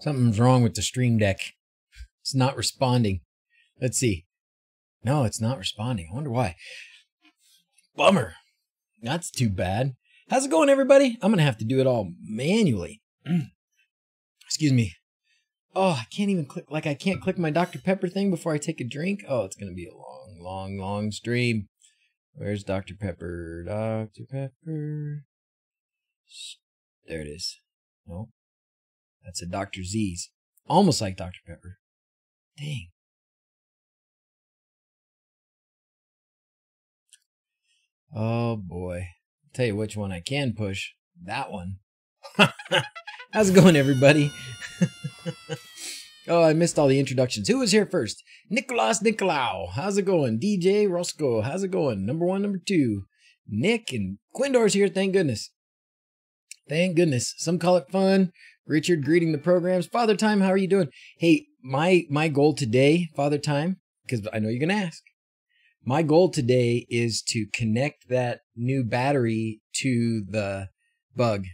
Something's wrong with the Stream Deck. It's not responding. Let's see. No, it's not responding. I wonder why. Bummer. That's too bad. How's it going, everybody? I'm going to have to do it all manually. Excuse me. Oh, I can't even click, like, I can't click my Dr. Pepper thing before I take a drink. Oh, it's going to be a long, long, long stream. Where's Dr. Pepper? Dr. Pepper. There it is. No. That's a DrZzs. Almost like Dr. Pepper. Dang. Oh boy. I'll tell you which one I can push. That one. How's it going, everybody? oh, I missed all the introductions. Who was here first? Nicolas Nicolau. How's it going? DJ Roscoe. How's it going? Number one, number two. Nick and Quindor's here, thank goodness. Thank goodness. Some call it fun. Richard greeting the programs. Father Time, how are you doing? Hey, my my goal today, Father Time, because I know you're gonna ask. My goal today is to connect that new battery to the bug.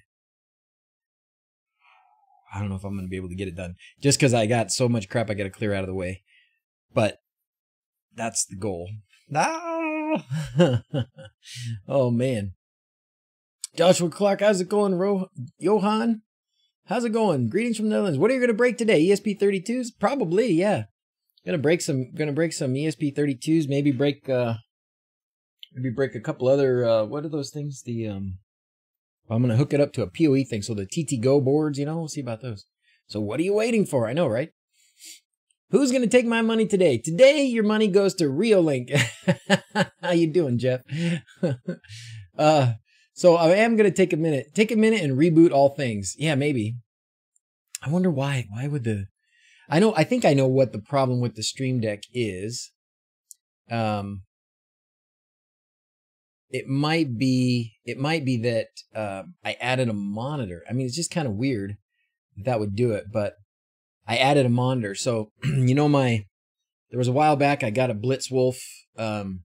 I don't know if I'm gonna be able to get it done. Just because I got so much crap I gotta clear out of the way. But that's the goal. Ah! oh man. Joshua Clark, how's it going, Ro- Johan? How's it going? Greetings from the Netherlands. What are you going to break today? ESP32s? Probably, yeah. Gonna break some. Gonna break some ESP32s. Maybe break. uh Maybe break a couple other. uh What are those things? The um. I'm gonna hook it up to a PoE thing. So the TTGO boards. You know, we'll see about those. So what are you waiting for? I know, right? Who's gonna take my money today? Today, your money goes to Reolink. How you doing, Jeff? uh, so I am going to take a minute, take a minute and reboot all things. Yeah, maybe. I wonder why. Why would the, I know, I think I know what the problem with the Stream Deck is. Um, it might be, it might be that, uh, I added a monitor. I mean, it's just kind of weird that, that would do it, but I added a monitor. So, you know, my, there was a while back, I got a Blitzwolf, um,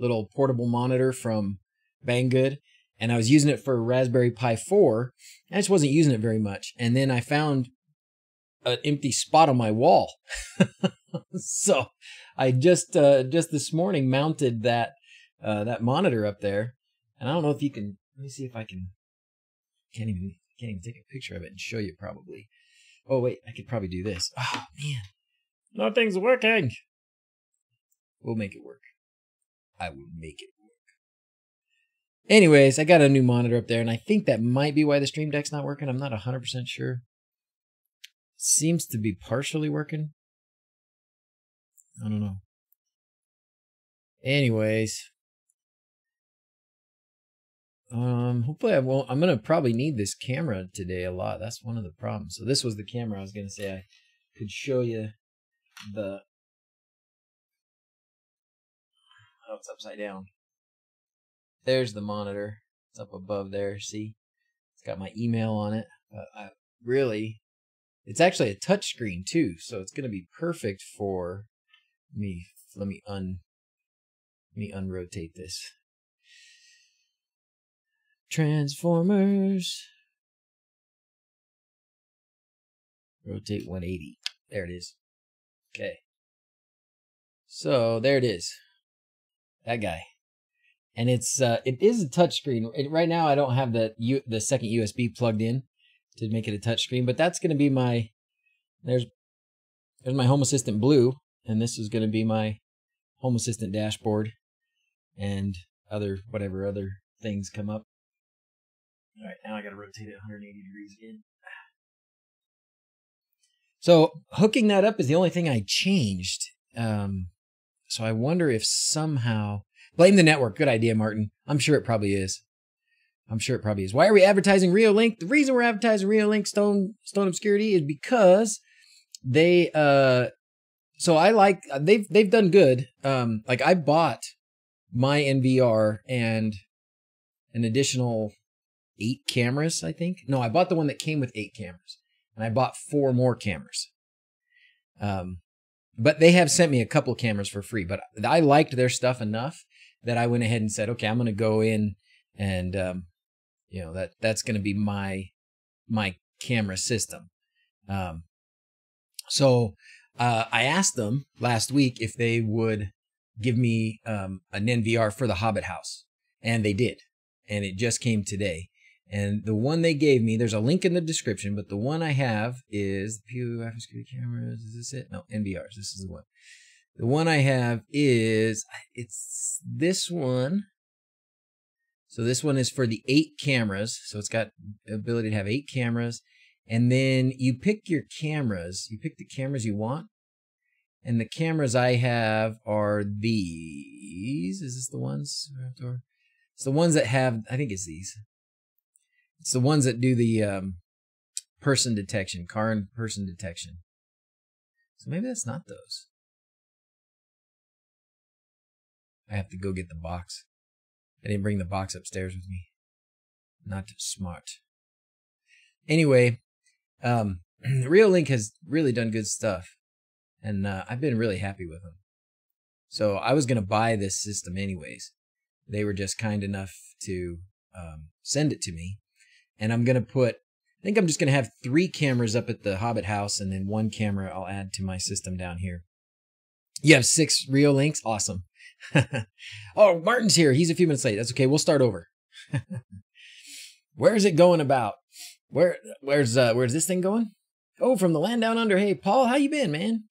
little portable monitor from Banggood and I was using it for Raspberry Pi 4. I just wasn't using it very much. And then I found an empty spot on my wall. so I just uh, just this morning mounted that uh, that monitor up there. And I don't know if you can let me see if I can can't even can't even take a picture of it and show you probably. Oh wait, I could probably do this. Oh man. Nothing's working. We'll make it work. I will make it Anyways, I got a new monitor up there, and I think that might be why the Stream Deck's not working. I'm not 100% sure. Seems to be partially working. I don't know. Anyways. Um, hopefully I won't. I'm going to probably need this camera today a lot. That's one of the problems. So this was the camera I was going to say I could show you the... Oh, it's upside down. There's the monitor. It's up above there. See, it's got my email on it. I really, it's actually a touch screen too, so it's going to be perfect for me. Let me un, let me unrotate this. Transformers. Rotate 180. There it is. Okay. So there it is. That guy and it's uh, it is a touchscreen. Right now, I don't have the U- the second USB plugged in to make it a touchscreen, but that's going to be my there's there's my Home Assistant Blue, and this is going to be my Home Assistant dashboard and other whatever other things come up. All right, now I got to rotate it 180 degrees again. So hooking that up is the only thing I changed. Um, so I wonder if somehow Blame the network. Good idea, Martin. I'm sure it probably is. I'm sure it probably is. Why are we advertising Reolink? The reason we're advertising Reolink Stone Stone Obscurity is because they uh so I like they've they've done good. Um like I bought my NVR and an additional eight cameras, I think. No, I bought the one that came with eight cameras. And I bought four more cameras. Um but they have sent me a couple cameras for free, but I liked their stuff enough that I went ahead and said, okay, I'm going to go in and, um, you know, that that's going to be my my camera system. Um, so uh, I asked them last week if they would give me um, an NVR for the Hobbit house, and they did, and it just came today. And the one they gave me, there's a link in the description, but the one I have is the PoE security cameras. Is this it? No, NVRs. This is the one. The one I have is it's this one. So this one is for the eight cameras. So it's got ability to have eight cameras. And then you pick your cameras. You pick the cameras you want. And the cameras I have are these. Is this the ones? It's the ones that have, I think it's these. It's the ones that do the um, person detection, car and person detection. So maybe that's not those. I have to go get the box. I didn't bring the box upstairs with me. Not smart. Anyway, um, Reolink has really done good stuff, and uh, I've been really happy with them. So I was gonna buy this system anyways. They were just kind enough to um, send it to me, and I'm gonna put. I think I'm just gonna have three cameras up at the Hobbit house, and then one camera I'll add to my system down here. You have six Reolinks, awesome. oh, Martin's here. He's a few minutes late. That's okay. We'll start over. Where's it going about? Where where's uh where's this thing going? Oh, from the land down under. Hey, Paul, how you been, man?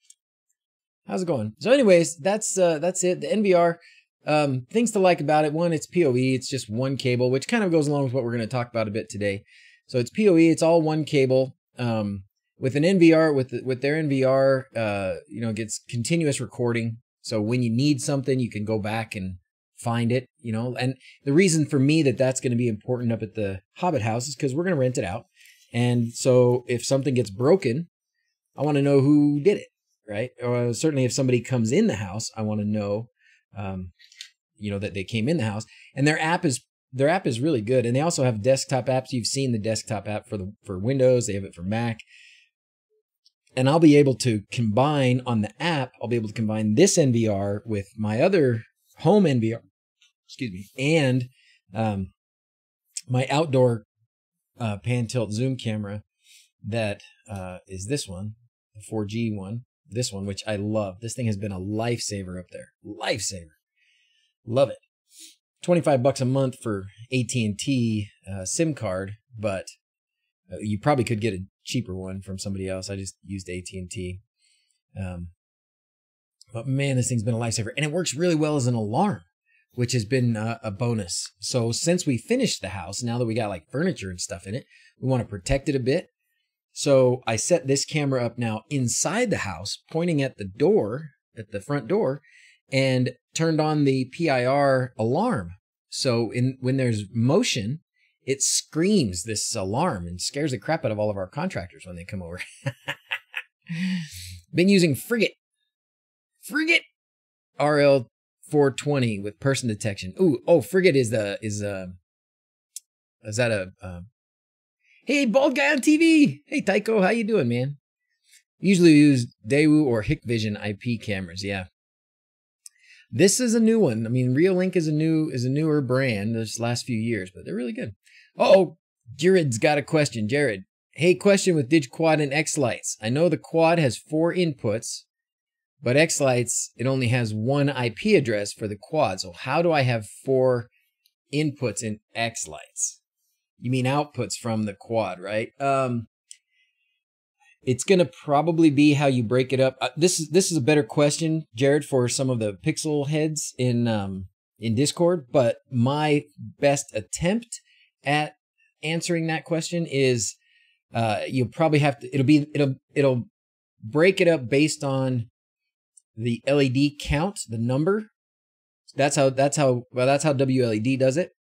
How's it going? So, anyways, that's uh that's it. The NVR. Um, things to like about it. One, it's PoE. It's just one cable, which kind of goes along with what we're going to talk about a bit today. So it's PoE. It's all one cable. Um, with an NVR, with with their NVR, uh, you know, gets continuous recording. So when you need something, you can go back and find it, you know. And the reason for me that that's going to be important up at the Hobbit house is because we're going to rent it out. And so if something gets broken, I want to know who did it, right? Or certainly if somebody comes in the house, I want to know, um, you know, that they came in the house. And their app is their app is really good, and they also have desktop apps. You've seen the desktop app for the for Windows. They have it for Mac and I'll be able to combine on the app, I'll be able to combine this NVR with my other home NVR, excuse me, and um, my outdoor uh, pan tilt zoom camera that uh, is this one, the 4G one, this one, which I love. This thing has been a lifesaver up there. Lifesaver. Love it. 25 bucks a month for AT&T uh, SIM card, but uh, you probably could get a cheaper one from somebody else. I just used AT and T. Um, but man, this thing's been a lifesaver, and it works really well as an alarm, which has been uh, a bonus. So since we finished the house, now that we got like furniture and stuff in it, we want to protect it a bit. So I set this camera up now inside the house, pointing at the door, at the front door, and turned on the PIR alarm. So in when there's motion, it screams this alarm and scares the crap out of all of our contractors when they come over. Been using Frigate. Frigate RL 420 with person detection. Ooh, oh, Frigate is the is uh is that a uh, Hey, bald guy on TV. Hey, Tycho, how you doing, man? Usually use Dahua or Hikvision IP cameras. Yeah, this is a new one. I mean, Reolink is a new is a newer brand this last few years, but they're really good. Oh, Jared's got a question. Jared, hey, question with DigQuad and xLights. I know the quad has four inputs, but xLights it only has one IP address for the quad. So how do I have four inputs in xLights? You mean outputs from the quad, right? Um, it's gonna probably be how you break it up. Uh, this is this is a better question, Jared, for some of the pixel heads in um, in Discord. But my best attempt at answering that question is uh, you'll probably have to it'll be it'll it'll break it up based on the LED count, the number. That's how that's how well that's how WLED does it.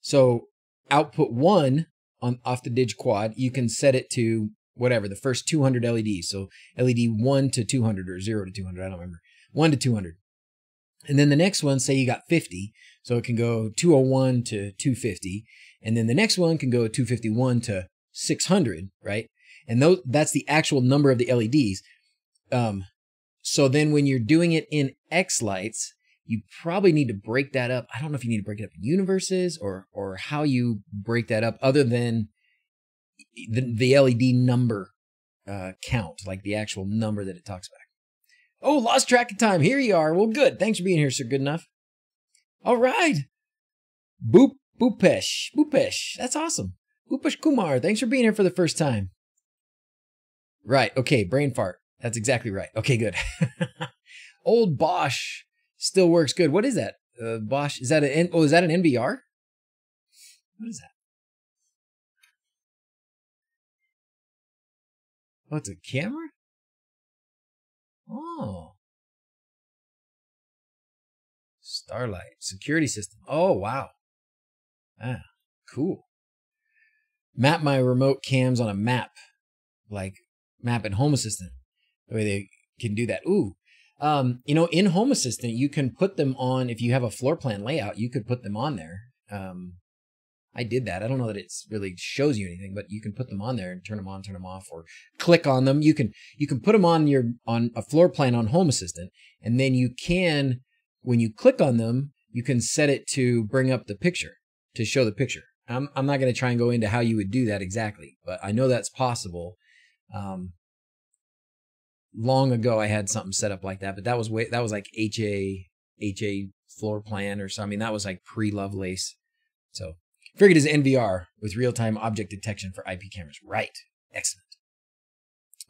So output one on off the Dig Quad, you can set it to whatever the first 200 LEDs. So LED one to 200 or zero to 200, I don't remember. One to 200. And then the next one, say you got 50, so it can go 201 to 250. And then the next one can go 251 to 600, right? And those, that's the actual number of the LEDs. Um, so then when you're doing it in xLights, you probably need to break that up. I don't know if you need to break it up in universes or, or how you break that up other than the, the LED number uh, count, like the actual number that it talks back. Oh, lost track of time. Here you are. Well, good. Thanks for being here, sir. Good enough. All right. Boop, Boopesh. Bupesh. That's awesome. Bupesh Kumar. Thanks for being here for the first time. Right. Okay. Brain fart. That's exactly right. Okay, good. Old Bosch still works good. What is that? Uh, Bosch. Is that an, oh, is that an NVR? What is that? Oh, it's a camera? Oh. Starlight security system. Oh, wow. Ah, cool. Map my remote cams on a map, like map in Home Assistant. The way they can do that. Ooh. Um, you know, in Home Assistant, you can put them on, if you have a floor plan layout, you could put them on there. Um, I did that. I don't know that it really shows you anything, but you can put them on there and turn them on, turn them off, or click on them. You can you can put them on your on a floor plan on Home Assistant, and then you can when you click on them, you can set it to bring up the picture to show the picture. I'm I'm not going to try and go into how you would do that exactly, but I know that's possible. Um, long ago, I had something set up like that, but that was way that was like HA HA floor plan or something. I mean, that was like pre Lovelace. So Frigate is NVR with real time object detection for IP cameras. Right. Excellent.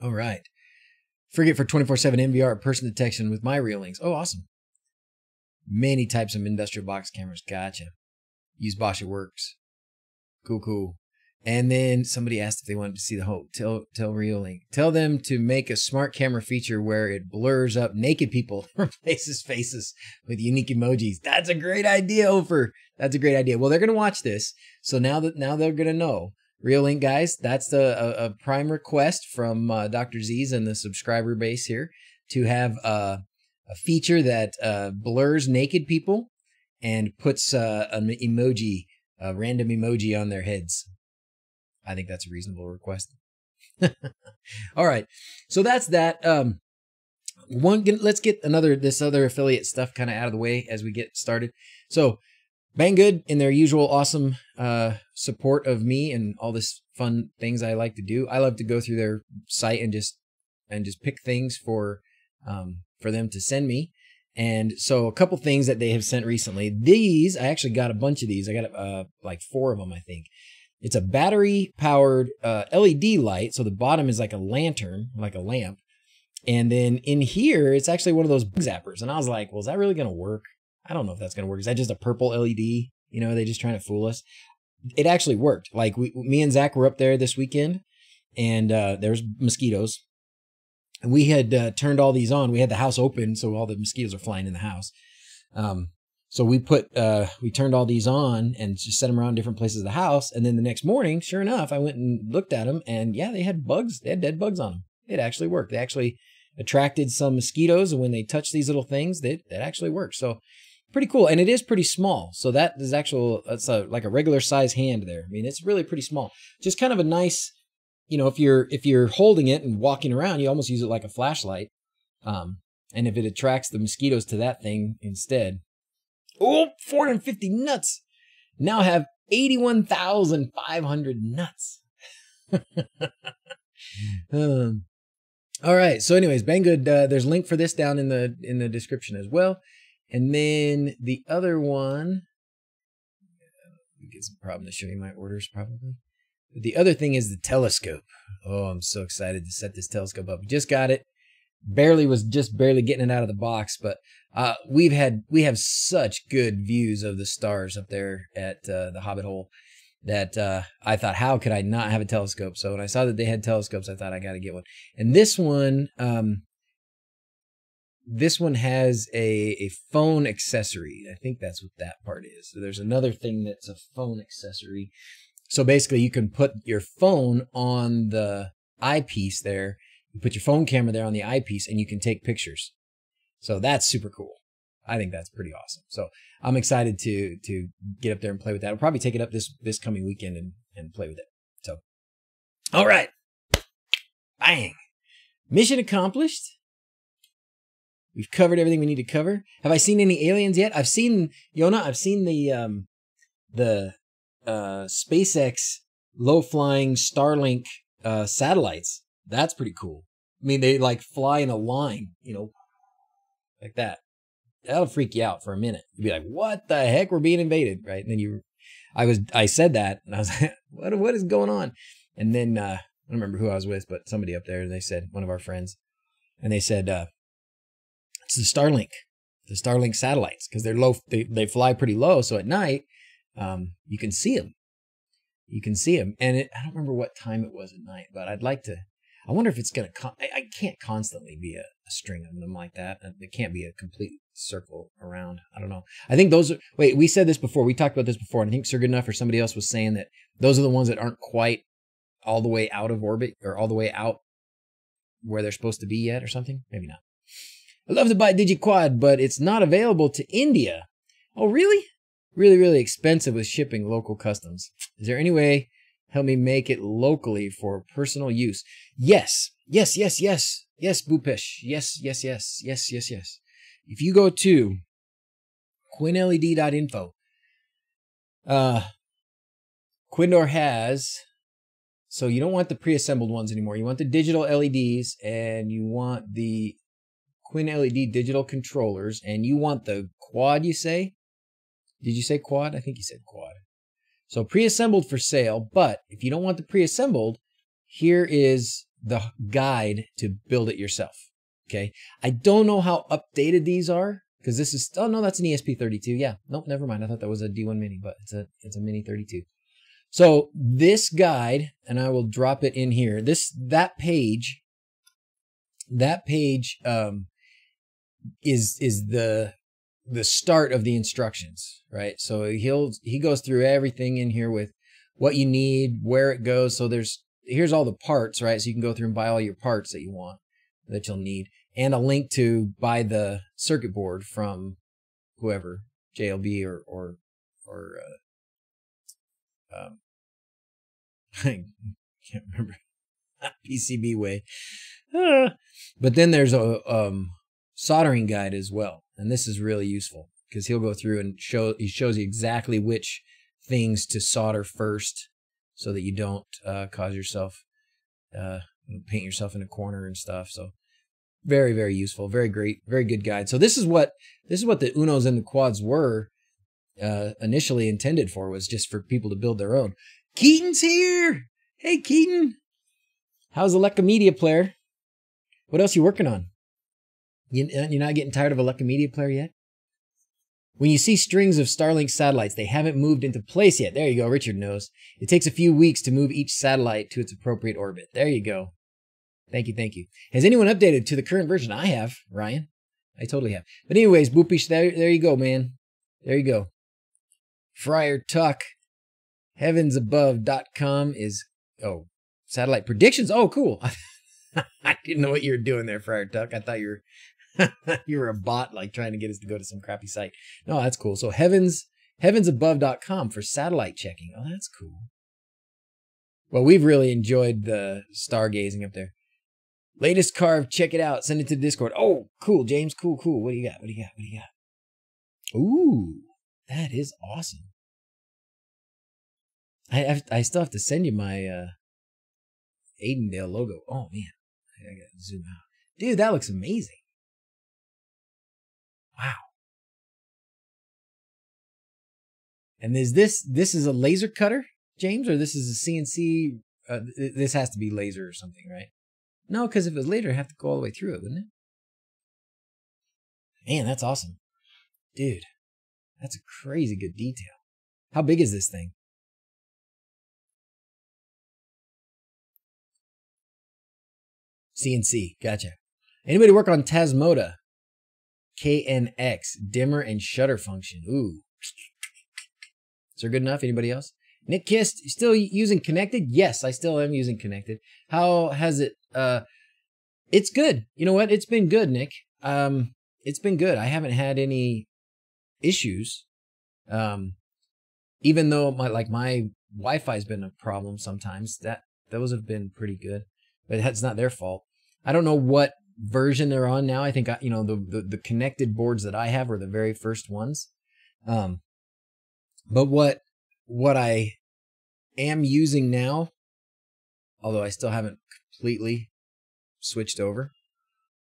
All right. Frigate for 24 7 NVR person detection with my Reolinks. Oh, awesome. Many types of industrial box cameras. Gotcha. Use Bosch, it works. Cool, cool. And then somebody asked if they wanted to see the whole tell tell Reolink. Tell them to make a smart camera feature where it blurs up naked people, replaces faces with unique emojis. That's a great idea, Ofer. That's a great idea. Well, they're gonna watch this, so now that now they're gonna know. Reolink, guys. That's the a, a prime request from uh, DrZzs and the subscriber base here to have uh, a feature that uh, blurs naked people and puts uh, an emoji, a random emoji on their heads. I think that's a reasonable request. All right. So that's that. Um, one, let's get another, this other affiliate stuff kind of out of the way as we get started. So Banggood in their usual awesome, uh, support of me and all this fun things I like to do. I love to go through their site and just, and just pick things for, um, for them to send me. And so a couple things that they have sent recently. These, I actually got a bunch of these. I got uh like four of them, I think. It's a battery powered uh, LED light. So the bottom is like a lantern, like a lamp. And then in here, it's actually one of those zappers. And I was like, well, is that really going to work? I don't know if that's going to work. Is that just a purple LED? You know, are they just trying to fool us? It actually worked. Like we, me and Zach were up there this weekend and uh, there's mosquitoes. And we had uh, turned all these on. We had the house open, so all the mosquitoes are flying in the house. Um, so we put, uh, we turned all these on and just set them around different places of the house. And then the next morning, sure enough, I went and looked at them and yeah, they had bugs. They had dead bugs on them. It actually worked. They actually attracted some mosquitoes. And when they touch these little things, they, that actually worked. So pretty cool. And it is pretty small. So that is actual, that's a, like a regular size hand there. I mean, it's really pretty small. Just kind of a nice, you know, if you're, if you're holding it and walking around, you almost use it like a flashlight. Um, and if it attracts the mosquitoes to that thing instead, Oh, 450 nuts. Now have 81,500 nuts. um, all right. So, anyways, Banggood. Uh, there's a link for this down in the in the description as well. And then the other one, uh, get some problem to show you my orders probably. But the other thing is the telescope. Oh, I'm so excited to set this telescope up. We just got it barely was just barely getting it out of the box, but uh, we've had we have such good views of the stars up there at uh, the Hobbit Hole that uh, I thought, how could I not have a telescope? So when I saw that they had telescopes, I thought I got to get one. And this one, um, this one has a a phone accessory. I think that's what that part is. So there's another thing that's a phone accessory. So basically, you can put your phone on the eyepiece there you put your phone camera there on the eyepiece and you can take pictures. So that's super cool. I think that's pretty awesome. So I'm excited to to get up there and play with that. I'll probably take it up this this coming weekend and and play with it. So, all right, bang, mission accomplished. We've covered everything we need to cover. Have I seen any aliens yet? I've seen Yona. I've seen the um the uh SpaceX low flying Starlink uh, satellites. That's pretty cool. I mean, they like fly in a line, you know, like that. That'll freak you out for a minute. You'd be like, "What the heck? We're being invaded!" Right? And then you, I was, I said that, and I was like, "What? What is going on?" And then uh, I don't remember who I was with, but somebody up there. They said one of our friends, and they said uh, it's the Starlink, the Starlink satellites, because they're low. They they fly pretty low, so at night, um, you can see them. You can see them, and it, I don't remember what time it was at night, but I'd like to. I wonder if it's gonna. Con- I, I can't constantly be a, a string of them like that. It can't be a complete circle around. I don't know. I think those are. Wait, we said this before. We talked about this before, and I think Sir Goodenough or somebody else was saying that those are the ones that aren't quite all the way out of orbit or all the way out where they're supposed to be yet, or something. Maybe not. I love to buy DigiQuad, but it's not available to India. Oh, really? Really, really expensive with shipping local customs. Is there any way help me make it locally for personal use? Yes, yes, yes, yes, yes, Bupesh. Yes, yes, yes, yes, yes, yes. If you go to quinled.info, uh, Quindor has, so you don't want the pre-assembled ones anymore. You want the digital LEDs and you want the QuinLED digital controllers and you want the quad, you say? Did you say quad? I think you said quad. So pre-assembled for sale, but if you don't want the pre-assembled, here is the guide to build it yourself. Okay. I don't know how updated these are because this is, oh no, that's an ESP32. Yeah. Nope. Never mind. I thought that was a D1 mini, but it's a, it's a mini 32. So this guide, and I will drop it in here. This, that page, that page, um, is, is the, the start of the instructions, right? So he'll he goes through everything in here with what you need, where it goes. So there's here's all the parts, right? So you can go through and buy all your parts that you want that you'll need, and a link to buy the circuit board from whoever JLB or or or uh, um, I can't remember PCBWay. Ah. But then there's a um, soldering guide as well and this is really useful because he'll go through and show he shows you exactly which things to solder first so that you don't uh, cause yourself uh, paint yourself in a corner and stuff. So very very useful, very great, very good guide. So this is what this is what the Unos and the quads were uh, initially intended for was just for people to build their own. Keaton's here. Hey Keaton, how's the Leica Media player? What else you working on? You, uh, are not getting tired of a Leica Media player yet? When you see strings of Starlink satellites, they haven't moved into place yet. There you go, Richard knows. It takes a few weeks to move each satellite to its appropriate orbit. There you go. Thank you, thank you. Has anyone updated to the current version? I have, Ryan. I totally have. But anyways, Boopish, there, there you go, man. There you go. Friar Tuck, heavensabove.com is, oh, satellite predictions. Oh, cool. I didn't know what you were doing there, Friar Tuck. I thought you were you were a bot like trying to get us to go to some crappy site. No, that's cool. So heavens heavensabove.com for satellite checking. Oh, that's cool. Well, we've really enjoyed the stargazing up there. Latest carve, check it out. Send it to the Discord. Oh, cool, James. Cool, cool. What do you got? What do you got? What do you got? Ooh, that is awesome. I have, I still have to send you my uh Aidendale logo. Oh man, I gotta zoom out, dude. That looks amazing. Wow. And is this this is a laser cutter, James, or this is a CNC? Uh, this has to be laser or something, right? No, because if it was laser, it'd have to go all the way through it, wouldn't it? Man, that's awesome, dude. That's a crazy good detail. How big is this thing? CNC, gotcha. Anybody work on Tasmota? KNX, dimmer and shutter function. Ooh. Is there good enough? Anybody else? Nick Kist, still using Konnected? Yes, I still am using Konnected. How has it uh it's good. You know what? It's been good, Nick. Um it's been good. I haven't had any issues. Um even though my like my Wi-Fi's been a problem sometimes, that those have been pretty good. But that's not their fault. I don't know what version they're on now. I think you know the, the, the Konnected boards that I have are the very first ones. Um, but what what I am using now, although I still haven't completely switched over,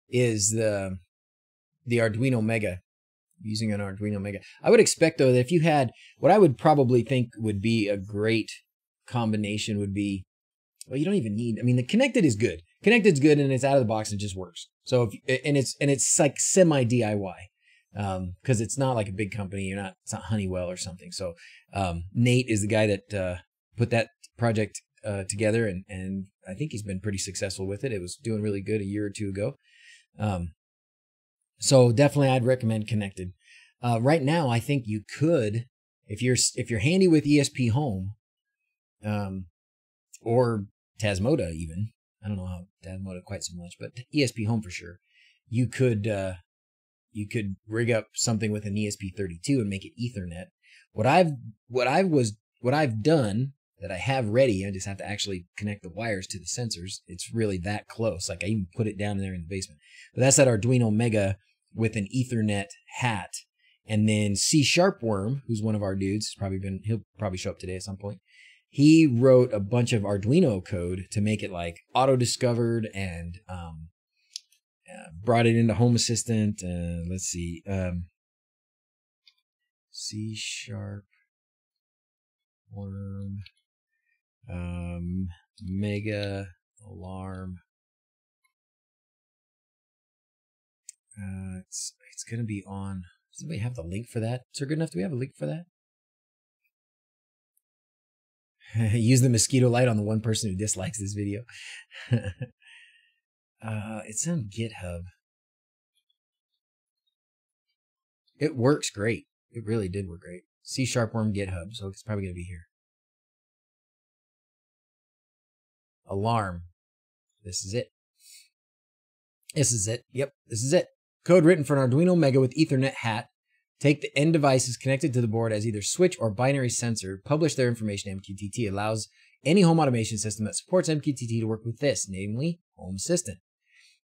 is the the Arduino Mega. Using an Arduino Mega. I would expect though that if you had what I would probably think would be a great combination would be well, you don't even need. I mean, the Konnected is good. Konnected's good, and it's out of the box and it just works. So if and it's and it's like semi DIY Um, because um, it's not like a big company. You're not. It's not Honeywell or something. So um, Nate is the guy that uh, put that project uh, together, and and I think he's been pretty successful with it. It was doing really good a year or two ago. Um, so definitely, I'd recommend Connected. Uh, right now, I think you could, if you're if you're handy with ESPHome, um, or Tasmota even. I don't know how Tasmota quite so much, but ESPHome for sure. You could uh, you could rig up something with an ESP32 and make it Ethernet. What I've what I was what I've done that I have ready, I just have to actually connect the wires to the sensors. It's really that close. Like I even put it down there in the basement. But that's that Arduino Mega with an Ethernet hat. And then C Sharp Worm, who's one of our dudes, probably been he'll probably show up today at some point he wrote a bunch of Arduino code to make it like auto discovered and um, uh, brought it into Home Assistant. Uh, let's see, um, C sharp worm um, mega alarm. Uh, it's it's gonna be on. Does anybody have the link for that? Is there good enough? Do we have a link for that? Use the mosquito light on the one person who dislikes this video. uh, it's on GitHub. It works great. It really did work great. C sharp worm GitHub, so it's probably going to be here. Alarm. This is it. This is it. Yep, this is it. Code written for an Arduino Mega with Ethernet hat Take the end devices connected to the board as either switch or binary sensor, publish their information to MQTT. Allows any home automation system that supports MQTT to work with this, namely Home Assistant.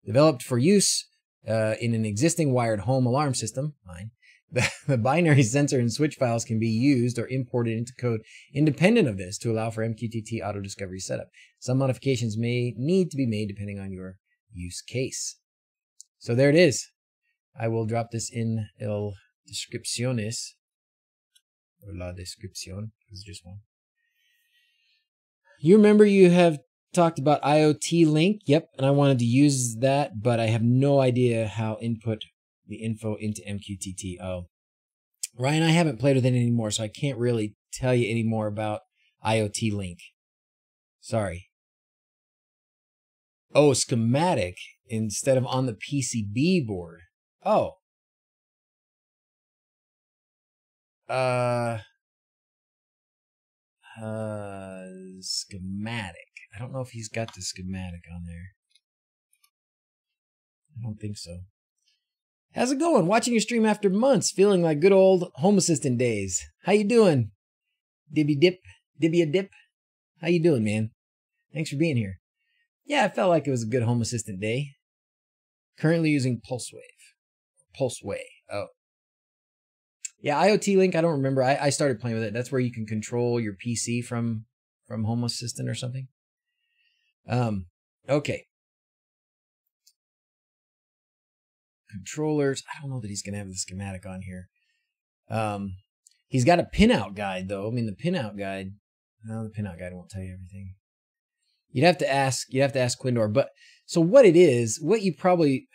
Developed for use uh, in an existing wired home alarm system, mine, the, the, binary sensor and switch files can be used or imported into code independent of this to allow for MQTT auto discovery setup. Some modifications may need to be made depending on your use case. So there it is. I will drop this in el descripciones, or la descripción, is just one. You remember you have talked about IoT Link. Yep, and I wanted to use that, but I have no idea how input the info into MQTT. Oh, Ryan, I haven't played with it anymore, so I can't really tell you any more about IoT Link. Sorry. Oh, schematic instead of on the PCB board. Oh, Uh, uh, schematic. I don't know if he's got the schematic on there. I don't think so. How's it going? Watching your stream after months, feeling like good old Home Assistant days. How you doing? Dibby dip, dibby a dip. How you doing, man? Thanks for being here. Yeah, I felt like it was a good Home Assistant day. Currently using PulseWave. PulseWay. Oh, yeah, IoT Link. I don't remember. I, I started playing with it. That's where you can control your PC from from Home Assistant or something. Um. Okay. Controllers. I don't know that he's gonna have the schematic on here. Um. He's got a pinout guide though. I mean, the pinout guide. No, the pinout guide won't tell you everything. You'd have to ask. You'd have to ask Quindor. But so what it is, what you probably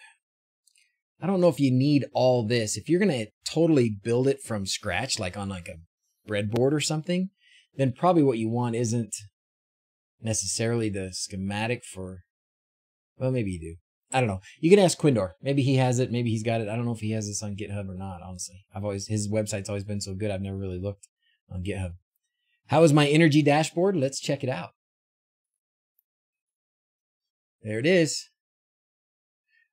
I don't know if you need all this. If you're going to totally build it from scratch, like on like a breadboard or something, then probably what you want isn't necessarily the schematic for, well, maybe you do. I don't know. You can ask Quindor. Maybe he has it. Maybe he's got it. I don't know if he has this on GitHub or not, honestly. I've always, his website's always been so good. I've never really looked on GitHub. How is my energy dashboard? Let's check it out. There it is.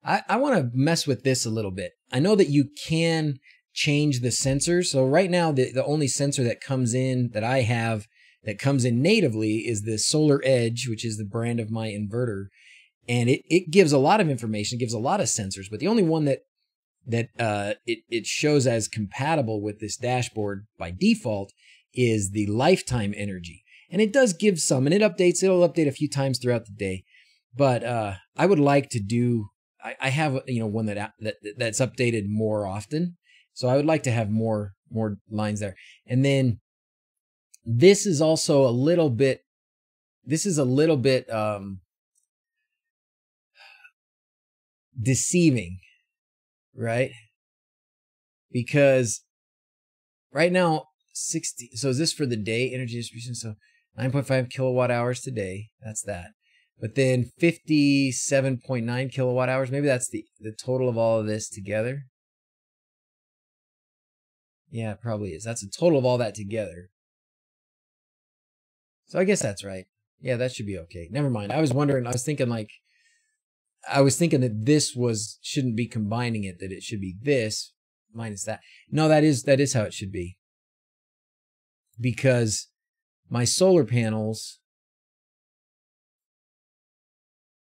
I, I want to mess with this a little bit. I know that you can change the sensor. So right now, the, the only sensor that comes in that I have that comes in natively is the SolarEdge, which is the brand of my inverter. And it, it gives a lot of information, it gives a lot of sensors, but the only one that that uh, it, it shows as compatible with this dashboard by default is the lifetime energy. And it does give some, and it updates. It'll update a few times throughout the day. But uh, I would like to do. I, I have you know one that that that's updated more often. So I would like to have more more lines there. And then this is also a little bit. This is a little bit um, deceiving, right? Because right now 60 so is this for the day energy distribution so 9.5 kilowatt hours today that's that but then 57.9 kilowatt hours maybe that's the the total of all of this together. Yeah it probably is. That's a total of all that together. So i guess that's right. Yeah that should be okay. Never mind. I was wondering i was thinking like i was thinking that this was shouldn't be combining it that it should be this minus that. No that is that is how it should be. Because my solar panels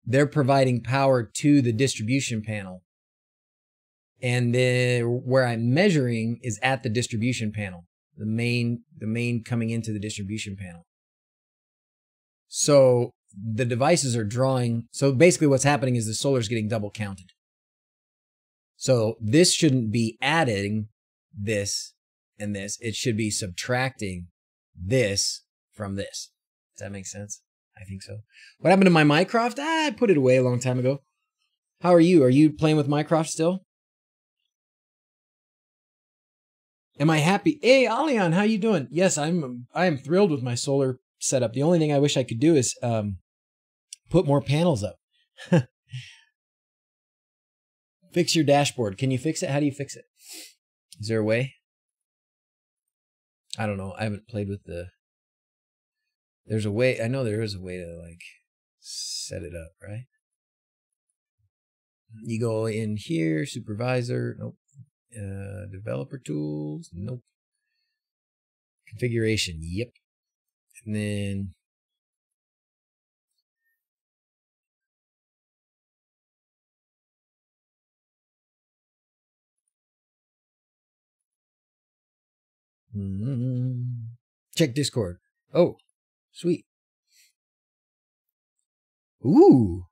they're providing power to the distribution panel and the where i'm measuring is at the distribution panel the main the main coming into the distribution panel so the devices are drawing so basically what's happening is the solar is getting double counted so this shouldn't be adding this and this. It should be subtracting this from this. Does that make sense? I think so. What happened to my Minecraft? Ah, I put it away a long time ago. How are you? Are you playing with Minecraft still? Am I happy? Hey, Alion, how you doing? Yes, I'm. I am thrilled with my solar setup. The only thing I wish I could do is um, put more panels up. fix your dashboard. Can you fix it? How do you fix it? Is there a way? I don't know. I haven't played with the. There's a way. I know there is a way to like set it up, right? You go in here, supervisor. Nope. Uh, developer tools. Nope. Configuration. Yep. And then Mm-hmm. Check Discord. Oh, sweet. Ooh.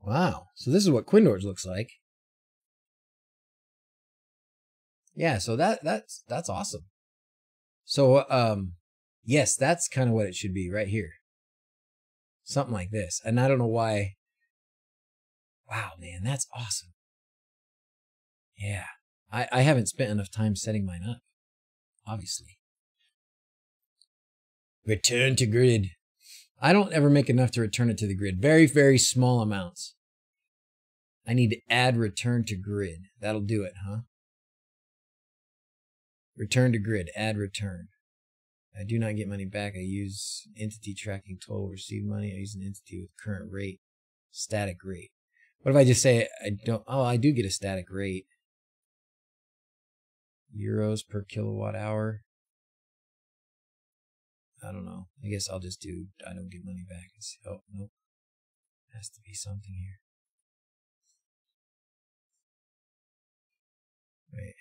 Wow. So this is what Quindors looks like. Yeah, so that that's that's awesome. So um yes, that's kind of what it should be right here. Something like this. And I don't know why. Wow, man, that's awesome. Yeah. I, I haven't spent enough time setting mine up, obviously. Return to grid. I don't ever make enough to return it to the grid. Very, very small amounts. I need to add return to grid. That'll do it, huh? Return to grid, add return. I do not get money back. I use entity tracking total received money. I use an entity with current rate, static rate. What if I just say I don't? Oh, I do get a static rate euros per kilowatt hour. I don't know. I guess I'll just do I don't get money back. It's, oh, nope. Has to be something here. Wait.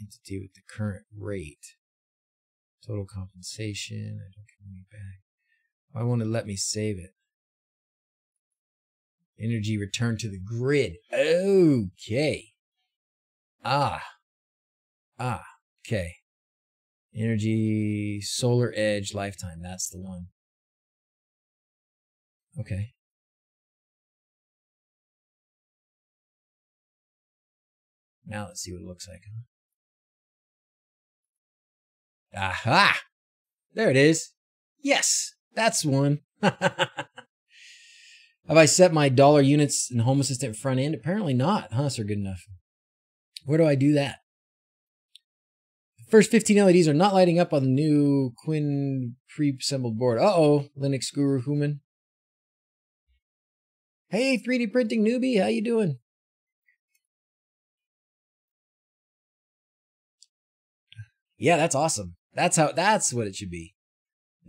Entity with the current rate. Total compensation. I don't get money back. Why won't it let me save it? Energy return to the grid. Okay. Ah. Ah. Okay. Energy SolarEdge lifetime. That's the one. Okay. Now let's see what it looks like. Aha! There it is. Yes, that's one. Have I set my dollar units in Home Assistant front end? Apparently not. Huh, are good enough. Where do I do that? The first 15 LEDs are not lighting up on the new Quinn pre-assembled board. Uh-oh, Linux Guru Human. Hey, 3D printing newbie, how you doing? Yeah, that's awesome. That's how. That's what it should be.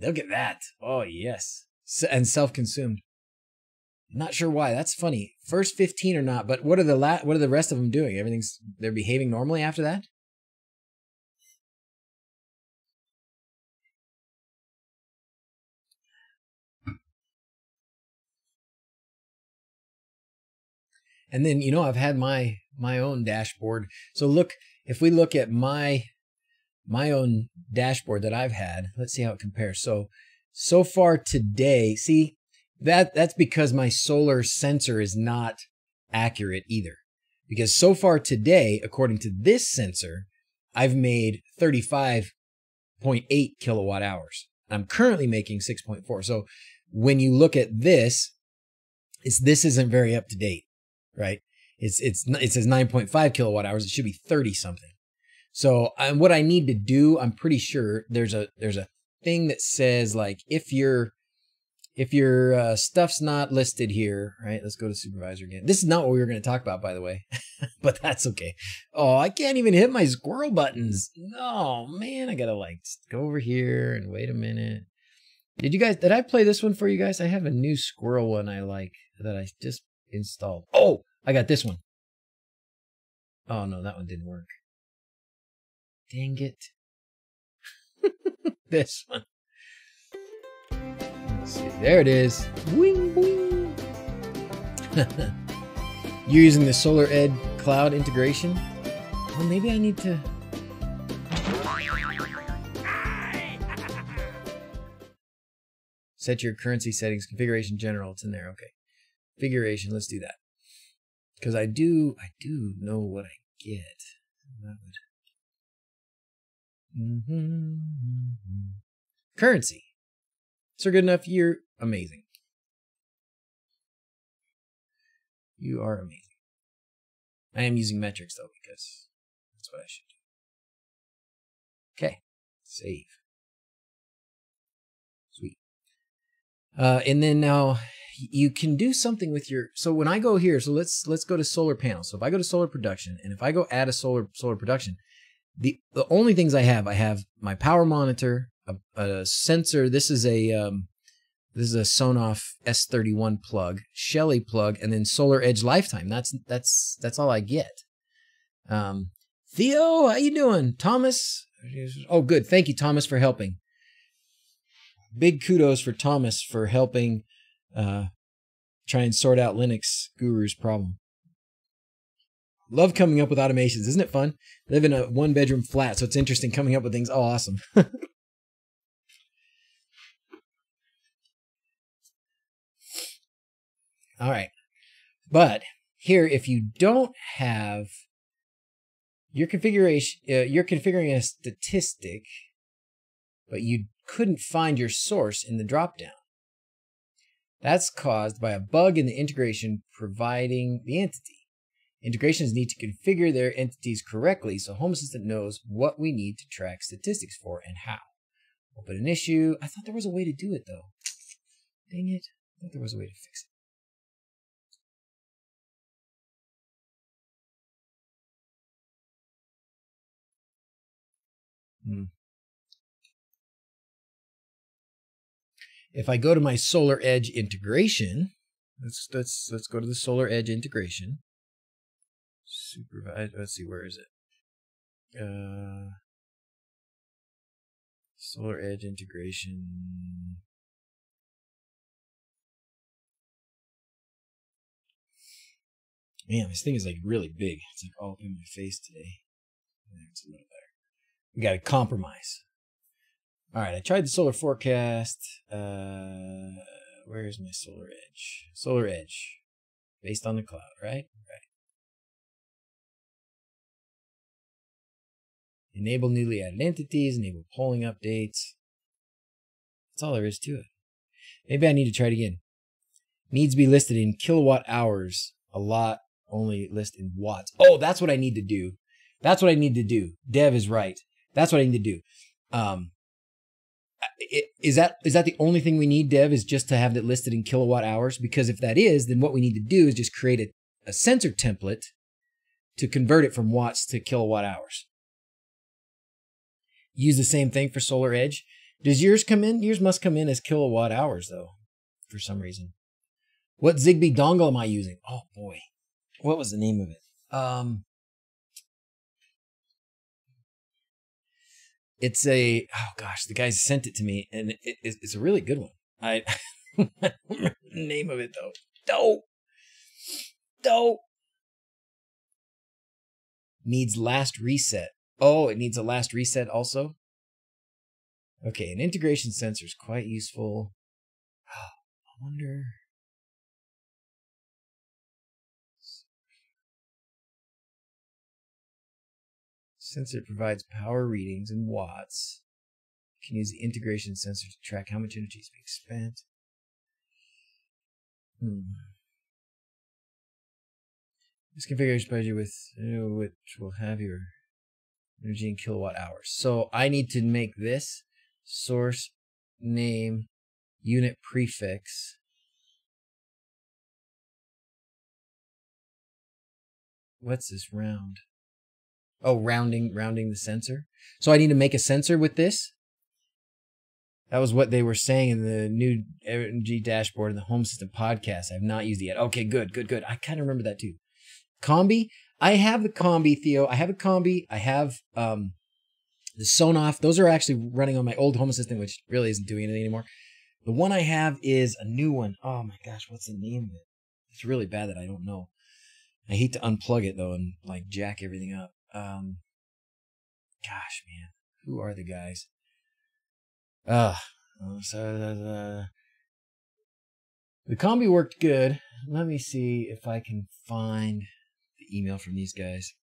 Look at that. Oh yes, and self-consumed. Not sure why. That's funny. First 15 or not, but what are the la- what are the rest of them doing? Everything's they're behaving normally after that? And then, you know, I've had my my own dashboard. So look, if we look at my my own dashboard that I've had, let's see how it compares. So so far today, see that that's because my solar sensor is not accurate either. Because so far today, according to this sensor, I've made 35.8 kilowatt hours. I'm currently making 6.4. So when you look at this, it's this isn't very up to date right? It's it's it says 9.5 kilowatt hours. It should be 30 something. So what I need to do, I'm pretty sure there's a there's a thing that says like if your if your uh, stuff's not listed here, right? Let's go to supervisor again. This is not what we were going to talk about, by the way, but that's okay. Oh, I can't even hit my squirrel buttons. No, man, I gotta like go over here and wait a minute. Did you guys? Did I play this one for you guys? I have a new squirrel one I like that I just installed. Oh, I got this one. Oh no, that one didn't work. Dang it. this one. See. There it is. Wing wing. You're using the SolarEdge cloud integration? Well, maybe I need to. Set your currency settings, configuration general. It's in there. Okay. Configuration. Let's do that because I do I do know what I get. That would. Mm-hmm, mm-hmm. Currency. So good enough. You're amazing. You are amazing. I am using metrics though because that's what I should do. Okay, save. Sweet. Uh, and then now you can do something with your so when I go here, so let's let's go to solar panels. So if I go to solar production and if I go add a solar solar production, the the only things I have, I have my power monitor, a, sensor. This is a um, this is a Sonoff S31 plug, Shelly plug, and then SolarEdge Lifetime. That's that's that's all I get. Um, Theo, how you doing? Thomas? Oh, good. Thank you, Thomas, for helping. Big kudos for Thomas for helping uh, try and sort out Linux Guru's problem. Love coming up with automations. Isn't it fun? live in a one bedroom flat, so it's interesting coming up with things. Oh, awesome. All right. But here, if you don't have your configuration, uh, you're configuring a statistic, but you couldn't find your source in the dropdown. That's caused by a bug in the integration providing the entity. Integrations need to configure their entities correctly so Home Assistant knows what we need to track statistics for and how. Open an issue. I thought there was a way to do it though. Dang it. I thought there was a way to fix Hmm. If I go to my SolarEdge integration, let's let's let's go to the SolarEdge integration. Supervise. Let's see, where is it? Uh, SolarEdge integration. Man, this thing is like really big. It's like all up in my face today. It's a little. We got to compromise. All right, I tried the solar forecast. Uh, where's my SolarEdge? Solar edge, based on the cloud, right? Right. Enable newly added entities, enable polling updates. That's all there is to it. Maybe I need to try it again. Needs to be listed in kilowatt hours. A lot only list in watts. Oh, that's what I need to do. That's what I need to do. Dev is right. That's what I need to do. Um, is that is that the only thing we need, Dev? Is just to have it listed in kilowatt hours? Because if that is, then what we need to do is just create a, a sensor template to convert it from watts to kilowatt hours. Use the same thing for SolarEdge. Does yours come in? Yours must come in as kilowatt hours though, for some reason. What Zigbee dongle am I using? Oh boy. What was the name of it? Um It's a oh gosh, the guys sent it to me and it, it, it's a really good one. I, name of it though. Dope. Dope. Needs last reset. Oh, it needs a last reset also? Okay, an integration sensor is quite useful. Ah, I wonder. Sensor provides power readings in watts. You can use the integration sensor to track how much energy is being spent. Hmm. This configuration provides you with uh, which will have your energy in kilowatt hours. So I need to make this source name unit prefix what's this round oh rounding rounding the sensor so i need to make a sensor with this that was what they were saying in the new energy dashboard in the home system podcast i've not used it yet okay good good good i kind of remember that too ConBee i have the ConBee theo i have a ConBee i have um the Sonoff, those are actually running on my old home assistant, which really isn't doing anything anymore. The one I have is a new one. Oh my gosh, what's the name of it? It's really bad that I don't know. I hate to unplug it though and like jack everything up. Um, gosh, man, who are the guys? Uh, so, uh, the ConBee worked good. Let me see if I can find the email from these guys.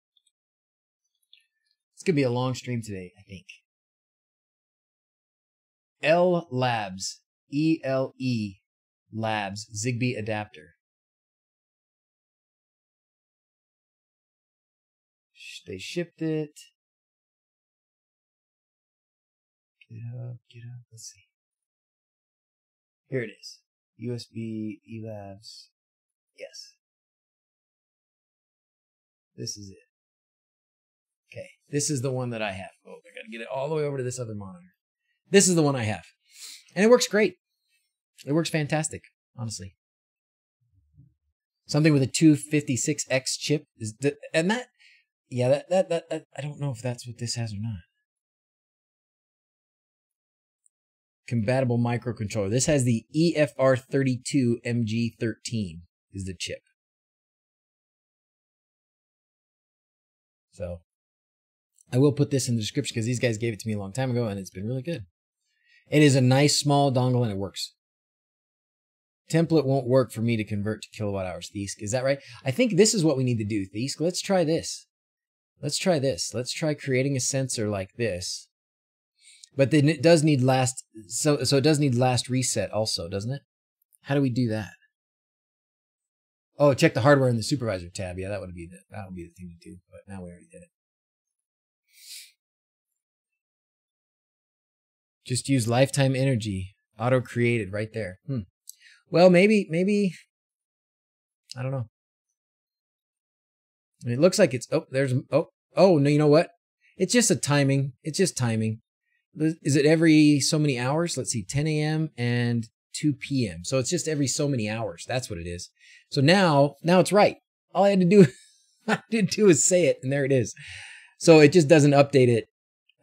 It's gonna be a long stream today, I think. L Labs, E L E Labs, Zigbee adapter. They shipped it. Get up, get up. Let's see. Here it is. USB E Labs. Yes. This is it. Okay, this is the one that I have. Oh, I gotta get it all the way over to this other monitor. This is the one I have. And it works great. It works fantastic, honestly. Something with a 256X chip is and that yeah, that, that that that I don't know if that's what this has or not. Compatible microcontroller. This has the EFR32MG13 is the chip. So I will put this in the description because these guys gave it to me a long time ago and it's been really good. It is a nice small dongle and it works. Template won't work for me to convert to kilowatt hours. Thiesk, is that right? I think this is what we need to do, Thiesk. Let's try this. Let's try this. Let's try creating a sensor like this. But then it does need last, so, so it does need last reset also, doesn't it? How do we do that? Oh, check the hardware in the supervisor tab. Yeah, that would be the, that would be the thing to do, but now we already did it. Just use lifetime energy, auto created right there. Hmm. Well, maybe, maybe, I don't know. It looks like it's, oh, there's, oh, oh, no, you know what? It's just a timing. It's just timing. Is it every so many hours? Let's see, 10 a.m. and 2 p.m. So it's just every so many hours. That's what it is. So now, now it's right. All I had to do, I to do is say it, and there it is. So it just doesn't update it.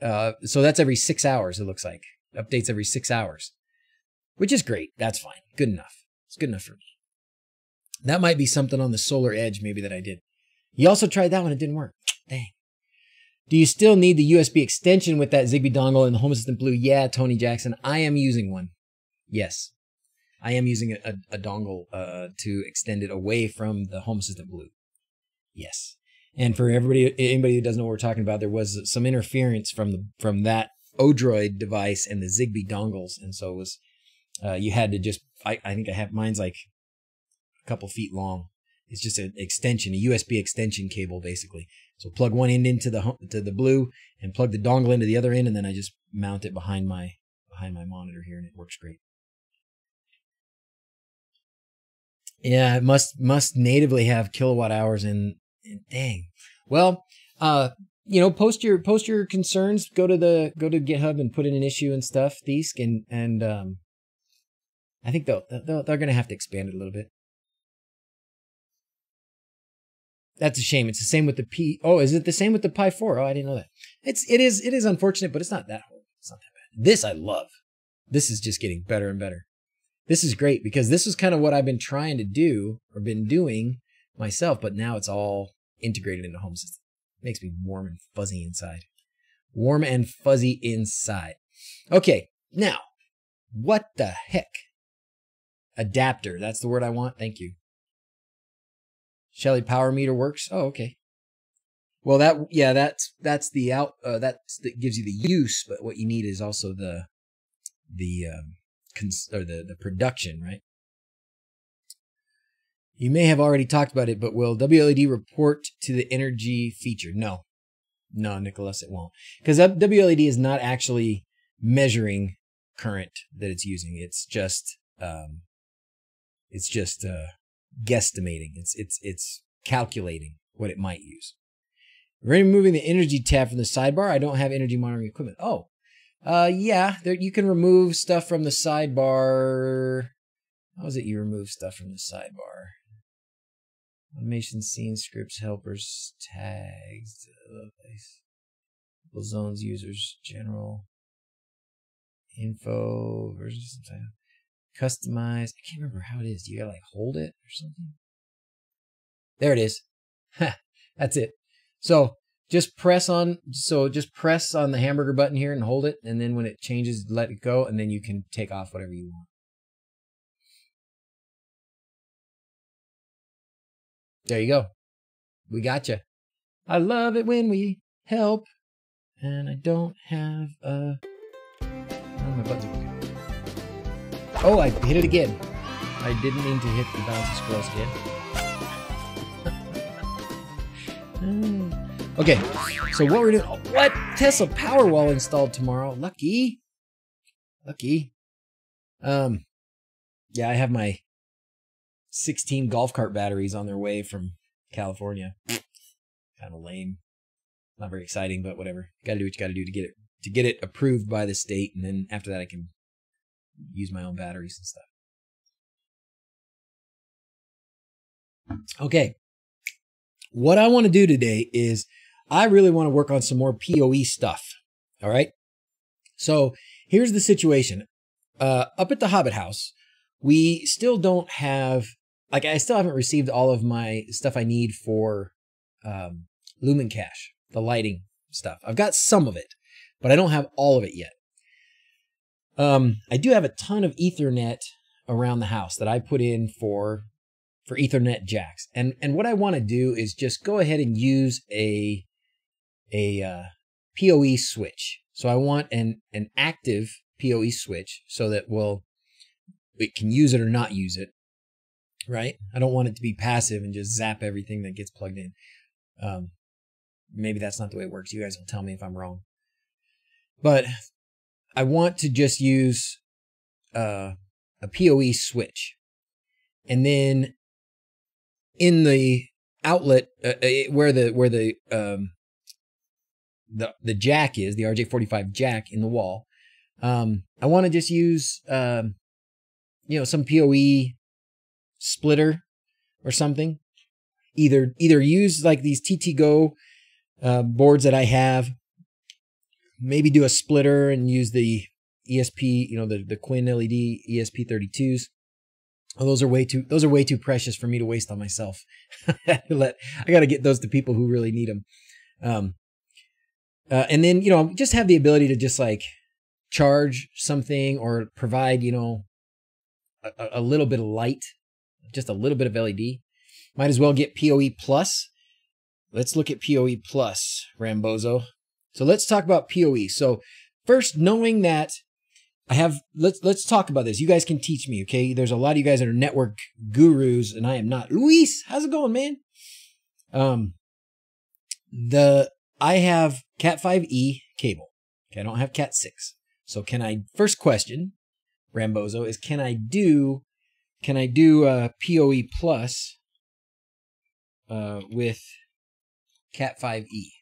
Uh, so that's every six hours. It looks like updates every six hours, which is great. That's fine. Good enough. It's good enough for me. That might be something on the SolarEdge, maybe that I did. You also tried that one. It didn't work. Dang. Do you still need the USB extension with that Zigbee dongle in the Home Assistant Blue? Yeah, Tony Jackson. I am using one. Yes. I am using a, a, a dongle uh, to extend it away from the Home Assistant Blue. Yes. And for everybody, anybody who doesn't know what we're talking about, there was some interference from the from that Odroid device and the Zigbee dongles, and so it was uh, you had to just I, I think I have mine's like a couple feet long. It's just an extension, a USB extension cable basically. So plug one end into the to the blue and plug the dongle into the other end, and then I just mount it behind my behind my monitor here, and it works great. Yeah, it must must natively have kilowatt hours and, dang. Well, uh, you know, post your post your concerns. Go to the go to GitHub and put in an issue and stuff. These and and um, I think they'll, they'll they're going to have to expand it a little bit. That's a shame. It's the same with the P. Oh, is it the same with the Pi 4? Oh, I didn't know that. It's it is it is unfortunate, but it's not that horrible. It's not that bad. This I love. This is just getting better and better. This is great because this is kind of what I've been trying to do or been doing myself, but now it's all integrated into home system. Makes me warm and fuzzy inside. Warm and fuzzy inside. Okay, now, what the heck? Adapter. That's the word I want. Thank you. Shelly power meter works. Oh, okay. Well, that yeah, that's that's the out. Uh, that's that gives you the use, but what you need is also the the um, cons- or the the production, right? You may have already talked about it, but will WLED report to the energy feature? No, no, Nicholas, it won't, because WLED is not actually measuring current that it's using. It's just um, it's just uh, guesstimating. It's it's it's calculating what it might use. Removing the energy tab from the sidebar. I don't have energy monitoring equipment. Oh, uh, yeah, there you can remove stuff from the sidebar. How is it you remove stuff from the sidebar? Automation scene scripts helpers tags zones users general info versions customize. I can't remember how it is. Do you gotta like hold it or something? There it is. That's it. So just press on so just press on the hamburger button here and hold it and then when it changes let it go and then you can take off whatever you want. There you go. We got you. I love it when we help and I don't have a oh, my buttons Oh, I hit it again. I didn't mean to hit the bouncy squirrels again. okay, so what we're doing? What Tesla Powerwall installed tomorrow? Lucky, lucky. Um, yeah, I have my 16 golf cart batteries on their way from California. kind of lame. Not very exciting, but whatever. Got to do what you got to do to get it to get it approved by the state, and then after that, I can use my own batteries and stuff. Okay. What I want to do today is I really want to work on some more PoE stuff. All right. So here's the situation. Uh, up at the Hobbit House, we still don't have, like, I still haven't received all of my stuff I need for um, LumenCache, the lighting stuff. I've got some of it, but I don't have all of it yet. Um, I do have a ton of Ethernet around the house that I put in for for Ethernet jacks, and and what I want to do is just go ahead and use a a uh, PoE switch. So I want an an active PoE switch so that we'll can use it or not use it. Right? I don't want it to be passive and just zap everything that gets plugged in. Um, maybe that's not the way it works. You guys will tell me if I'm wrong. But I want to just use uh, a PoE switch. And then in the outlet uh, uh where the where the um, the the jack is, the RJ45 jack in the wall, um, I want to just use um, you know some PoE splitter or something. Either either use like these TTGO uh, boards that I have maybe do a splitter and use the ESP, you know, the, the QuinLED ESP32s. Oh, those are way too those are way too precious for me to waste on myself. Let I got to get those to people who really need them. Um, uh, and then you know just have the ability to just like charge something or provide you know a, a little bit of light, just a little bit of LED. Might as well get PoE plus. Let's look at PoE plus, Rambozo. So let's talk about PoE. So first, knowing that I have let's let's talk about this. You guys can teach me, okay? There's a lot of you guys that are network gurus, and I am not. Luis, how's it going, man? Um, the I have Cat 5e cable. Okay, I don't have Cat 6. So can I? First question, Rambozo, is can I do can I do a PoE plus uh, with Cat 5e?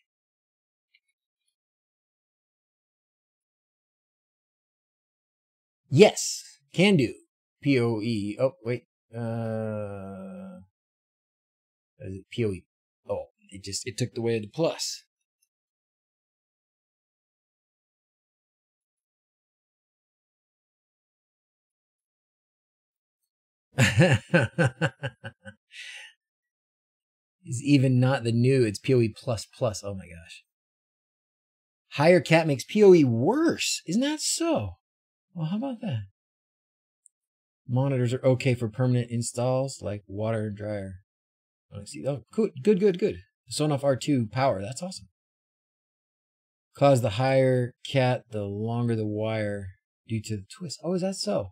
Yes, can do. POE. Oh, wait. Uh, is it POE? Oh, it just it took the way of the plus. is even not the new, it's PoE plus plus. Oh my gosh. Higher cat makes PoE worse. Isn't that so? Well, how about that? Monitors are okay for permanent installs like water and dryer. I see. Oh, good, good, good, good. Sonoff R2 power. That's awesome. Cause the higher cat, the longer the wire due to the twist. Oh, is that so?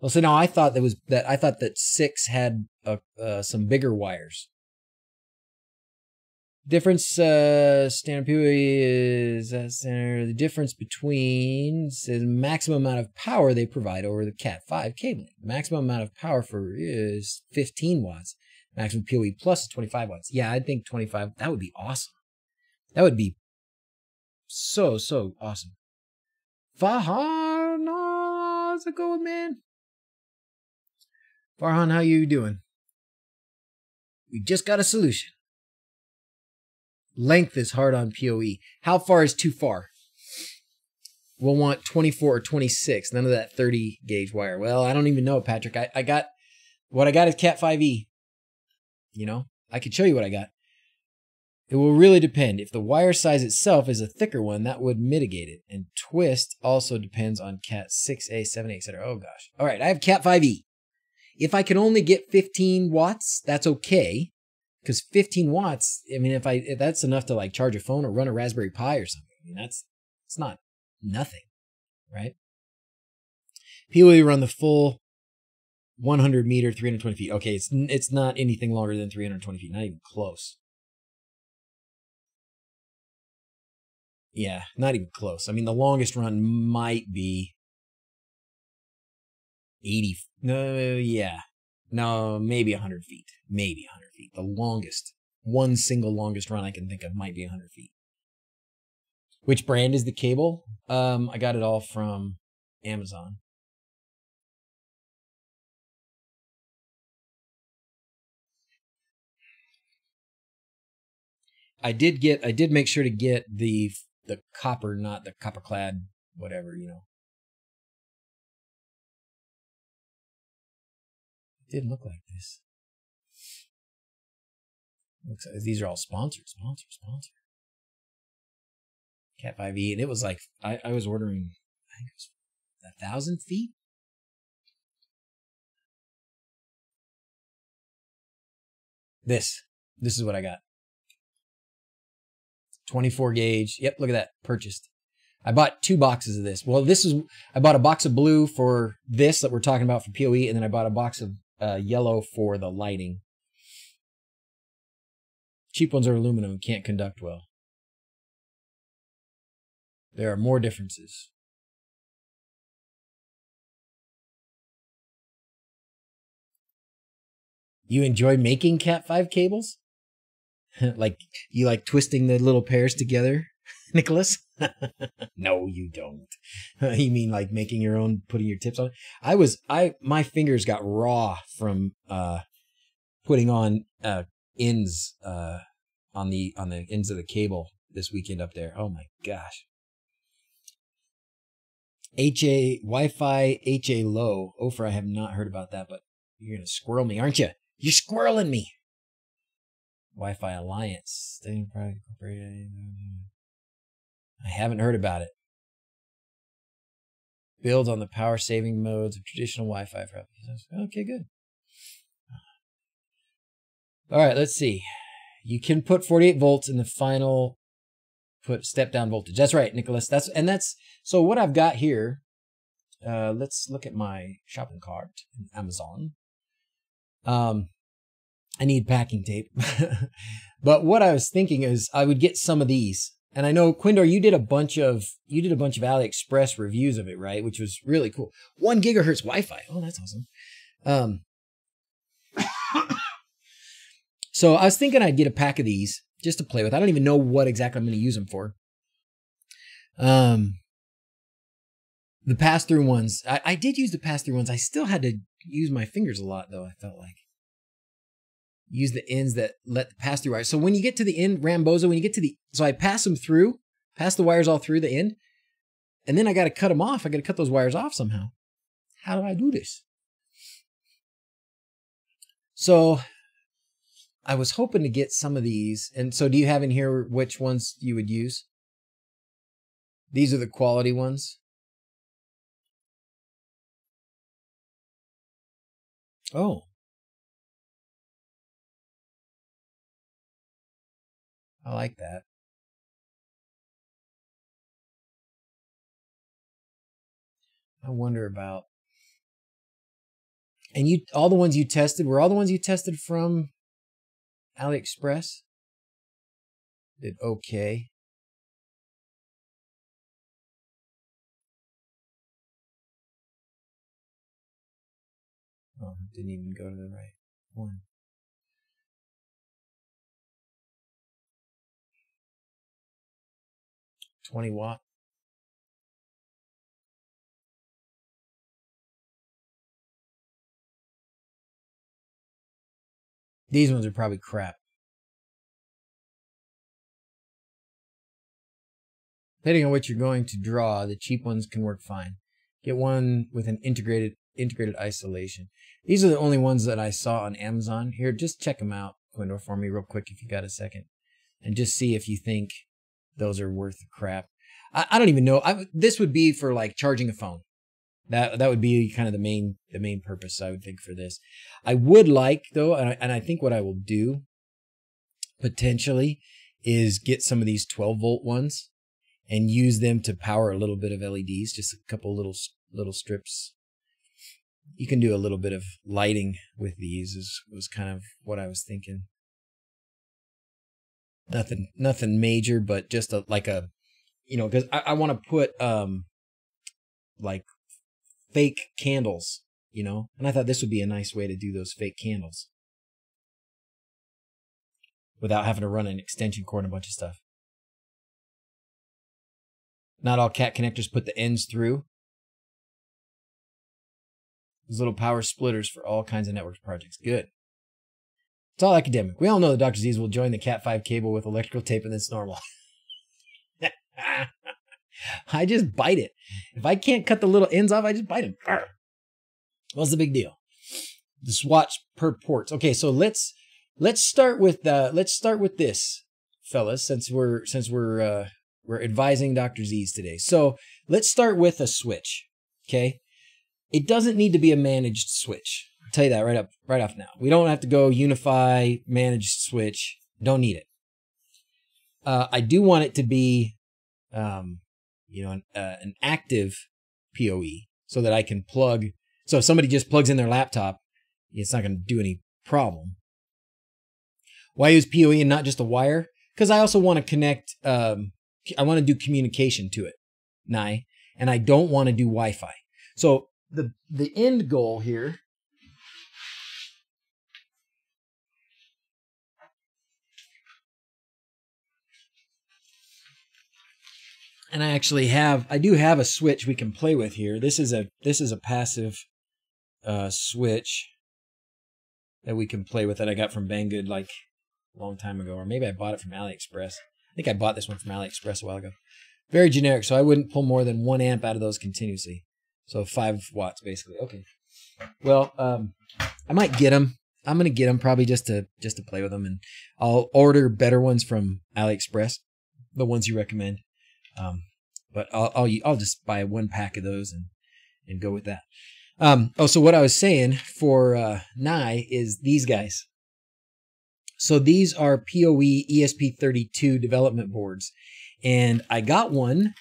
Well, so now I thought that was that I thought that six had uh, uh, some bigger wires. Difference uh, standard is uh. The difference between says maximum amount of power they provide over the Cat five cabling. Maximum amount of power for is 15 watts. Maximum PoE plus is 25 watts. Yeah, I think 25. That would be awesome. That would be so so awesome. Fahan, how's it going, man? Farhan, how you doing? We just got a solution. Length is hard on PoE. How far is too far? We'll want 24 or 26. None of that 30 gauge wire. Well, I don't even know, Patrick. I, I got what I got is Cat 5e. You know, I could show you what I got. It will really depend. If the wire size itself is a thicker one, that would mitigate it. And twist also depends on Cat 6A, 7A, etc. Oh gosh. All right, I have Cat 5e. If I can only get 15 watts, that's okay. Because 15 watts, I mean, if I if that's enough to like charge a phone or run a Raspberry Pi or something. I mean, that's it's not nothing, right? PoE run the full 100 meter, 320 feet. Okay, it's it's not anything longer than 320 feet, not even close. Yeah, not even close. I mean, the longest run might be 80. No, yeah. No, maybe 100 feet. Maybe 100 feet. The longest, one single longest run I can think of might be 100 feet. Which brand is the cable? Um, I got it all from Amazon. I did get I did make sure to get the the copper, not the copper clad whatever, you know. It didn't look like this. These are all sponsored, sponsored, sponsored. Cat 5e, and it was like I, I was ordering I think it was a thousand feet. This. This is what I got. 24 gauge. Yep, look at that. Purchased. I bought two boxes of this. Well, this is I bought a box of blue for this that we're talking about for PoE, and then I bought a box of uh, yellow for the lighting. Cheap ones are aluminum and can't conduct well. There are more differences. You enjoy making Cat 5 cables? like you like twisting the little pairs together, Nicholas? no, you don't. you mean like making your own, putting your tips on? I was, I my fingers got raw from uh putting on uh ends uh on the on the ends of the cable this weekend up there. Oh my gosh. HA Wi-Fi HaLow. Ofer, I have not heard about that, but you're gonna squirrel me, aren't you? You're squirreling me. Wi-Fi Alliance. I haven't heard about it. Build on the power saving modes of traditional Wi-Fi for Okay, good. All right, let's see. You can put 48 volts in the final put step down voltage. That's right, Nicholas. That's and that's so what I've got here. Uh, let's look at my shopping cart in Amazon. Um, I need packing tape. but what I was thinking is I would get some of these. And I know Quindor, you did a bunch of you did a bunch of AliExpress reviews of it, right? Which was really cool. One gigahertz Wi-Fi. Oh, that's awesome. Um, so I was thinking I'd get a pack of these just to play with. I don't even know what exactly I'm going to use them for. Um, the pass through ones, I, I did use the pass through ones. I still had to use my fingers a lot, though. I felt like use the ends that let the pass through wires. So when you get to the end, Rambozo, when you get to the, so I pass them through, pass the wires all through the end, and then I got to cut them off. I got to cut those wires off somehow. How do I do this? So I was hoping to get some of these. And so do you have in here which ones you would use? These are the quality ones. Oh. I like that. I wonder about. And you, all the ones you tested, were all the ones you tested from AliExpress? Did okay. Oh, didn't even go to the right one. Twenty watt. These ones are probably crap. Depending on what you're going to draw, the cheap ones can work fine. Get one with an integrated integrated isolation. These are the only ones that I saw on Amazon. Here, just check them out, Quindor, for me real quick if you got a second. And just see if you think those are worth crap. I, I don't even know. I, this would be for like charging a phone. That that would be kind of the main the main purpose I would think for this. I would like though, and I, and I think what I will do potentially is get some of these 12 volt ones and use them to power a little bit of LEDs, just a couple little little strips. You can do a little bit of lighting with these. Is was kind of what I was thinking. Nothing nothing major, but just a like a you know because I, I want to put um like fake candles, you know? And I thought this would be a nice way to do those fake candles without having to run an extension cord and a bunch of stuff. Not all cat connectors put the ends through. Those little power splitters for all kinds of network projects. Good. It's all academic. We all know that DrZzs will join the Cat 5 cable with electrical tape and it's normal. I just bite it. If I can't cut the little ends off, I just bite them. What's the big deal? The swatch per ports. Okay, so let's let's start with uh let's start with this, fellas, since we're since we're uh we're advising DrZzs today. So let's start with a switch. Okay. It doesn't need to be a managed switch. I'll tell you that right up right off now. We don't have to go UniFi, managed switch. Don't need it. Uh, I do want it to be um, you know, an, uh, an active PoE so that I can plug. So if somebody just plugs in their laptop, it's not going to do any problem. Why use PoE and not just a wire? Because I also want to connect, um, I want to do communication to it, NI, and I don't want to do Wi-Fi. So the the end goal here and I actually have I do have a switch we can play with here. This is a this is a passive uh, switch that we can play with that I got from Banggood like a long time ago, or maybe I bought it from AliExpress. I think I bought this one from AliExpress a while ago. Very generic, so I wouldn't pull more than one amp out of those continuously. So five watts basically. Okay. Well, um, I might get them. I'm gonna get them probably just to just to play with them, and I'll order better ones from AliExpress, the ones you recommend. Um, but I'll, I'll, I'll just buy one pack of those and and go with that. Um, oh, so what I was saying for uh, Nye is these guys. So these are PoE ESP32 development boards, and I got one.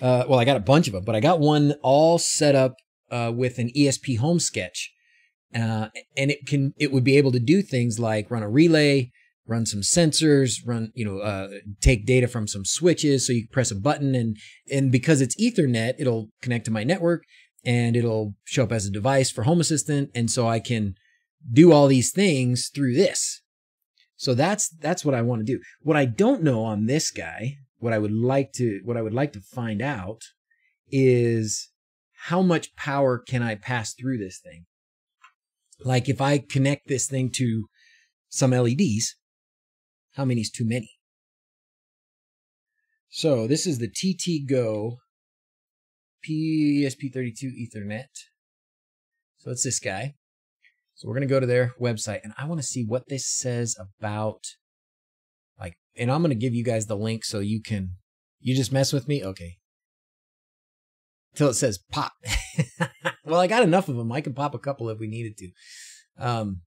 Uh, well, I got a bunch of them, but I got one all set up uh, with an ESPHome sketch, uh, and it can it would be able to do things like run a relay, run some sensors, run, you know, uh, take data from some switches. So you press a button and, and because it's ethernet, it'll connect to my network and it'll show up as a device for Home Assistant. And so I can do all these things through this. So that's, that's what I want to do. What I don't know on this guy, what I would like to, what I would like to find out is how much power can I pass through this thing? Like if I connect this thing to some LEDs. How many is too many? So this is the TTGO PESP32 Ethernet. So it's this guy. So we're going to go to their website and I want to see what this says about like and I'm going to give you guys the link so you can you just mess with me. Okay. Till it says pop. well, I got enough of them. I can pop a couple if we needed to. Um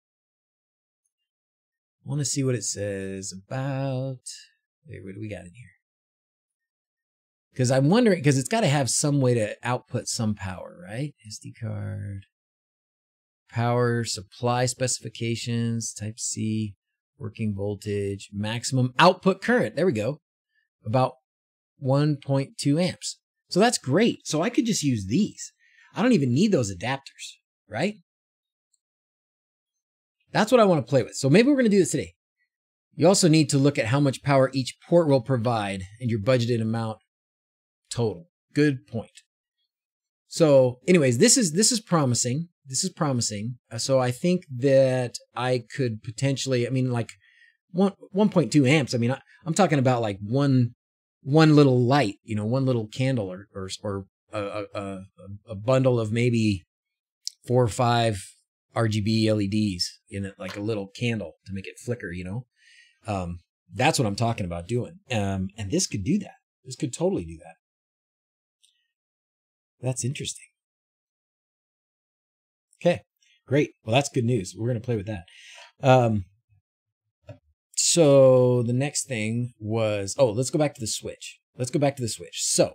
I want to see what it says about wait, what do we got in here? Because I'm wondering, because it's got to have some way to output some power, right? SD card, power supply specifications, Type C, working voltage, maximum output current. There we go. About 1.2 amps. So that's great. So I could just use these. I don't even need those adapters, right? That's what I want to play with. So maybe we're going to do this today. You also need to look at how much power each port will provide and your budgeted amount total. Good point. So, anyways, this is this is promising. This is promising. Uh, so I think that I could potentially. I mean, like one one point two amps. I mean, I, I'm talking about like one one little light. You know, one little candle or or or a, a, a bundle of maybe four or five RGB LEDs in it, like a little candle to make it flicker. You know, um, that's what I'm talking about doing. Um, and this could do that. This could totally do that. That's interesting. Okay, great. Well, that's good news. We're going to play with that. Um, so the next thing was, oh, let's go back to the Switch. Let's go back to the Switch. So,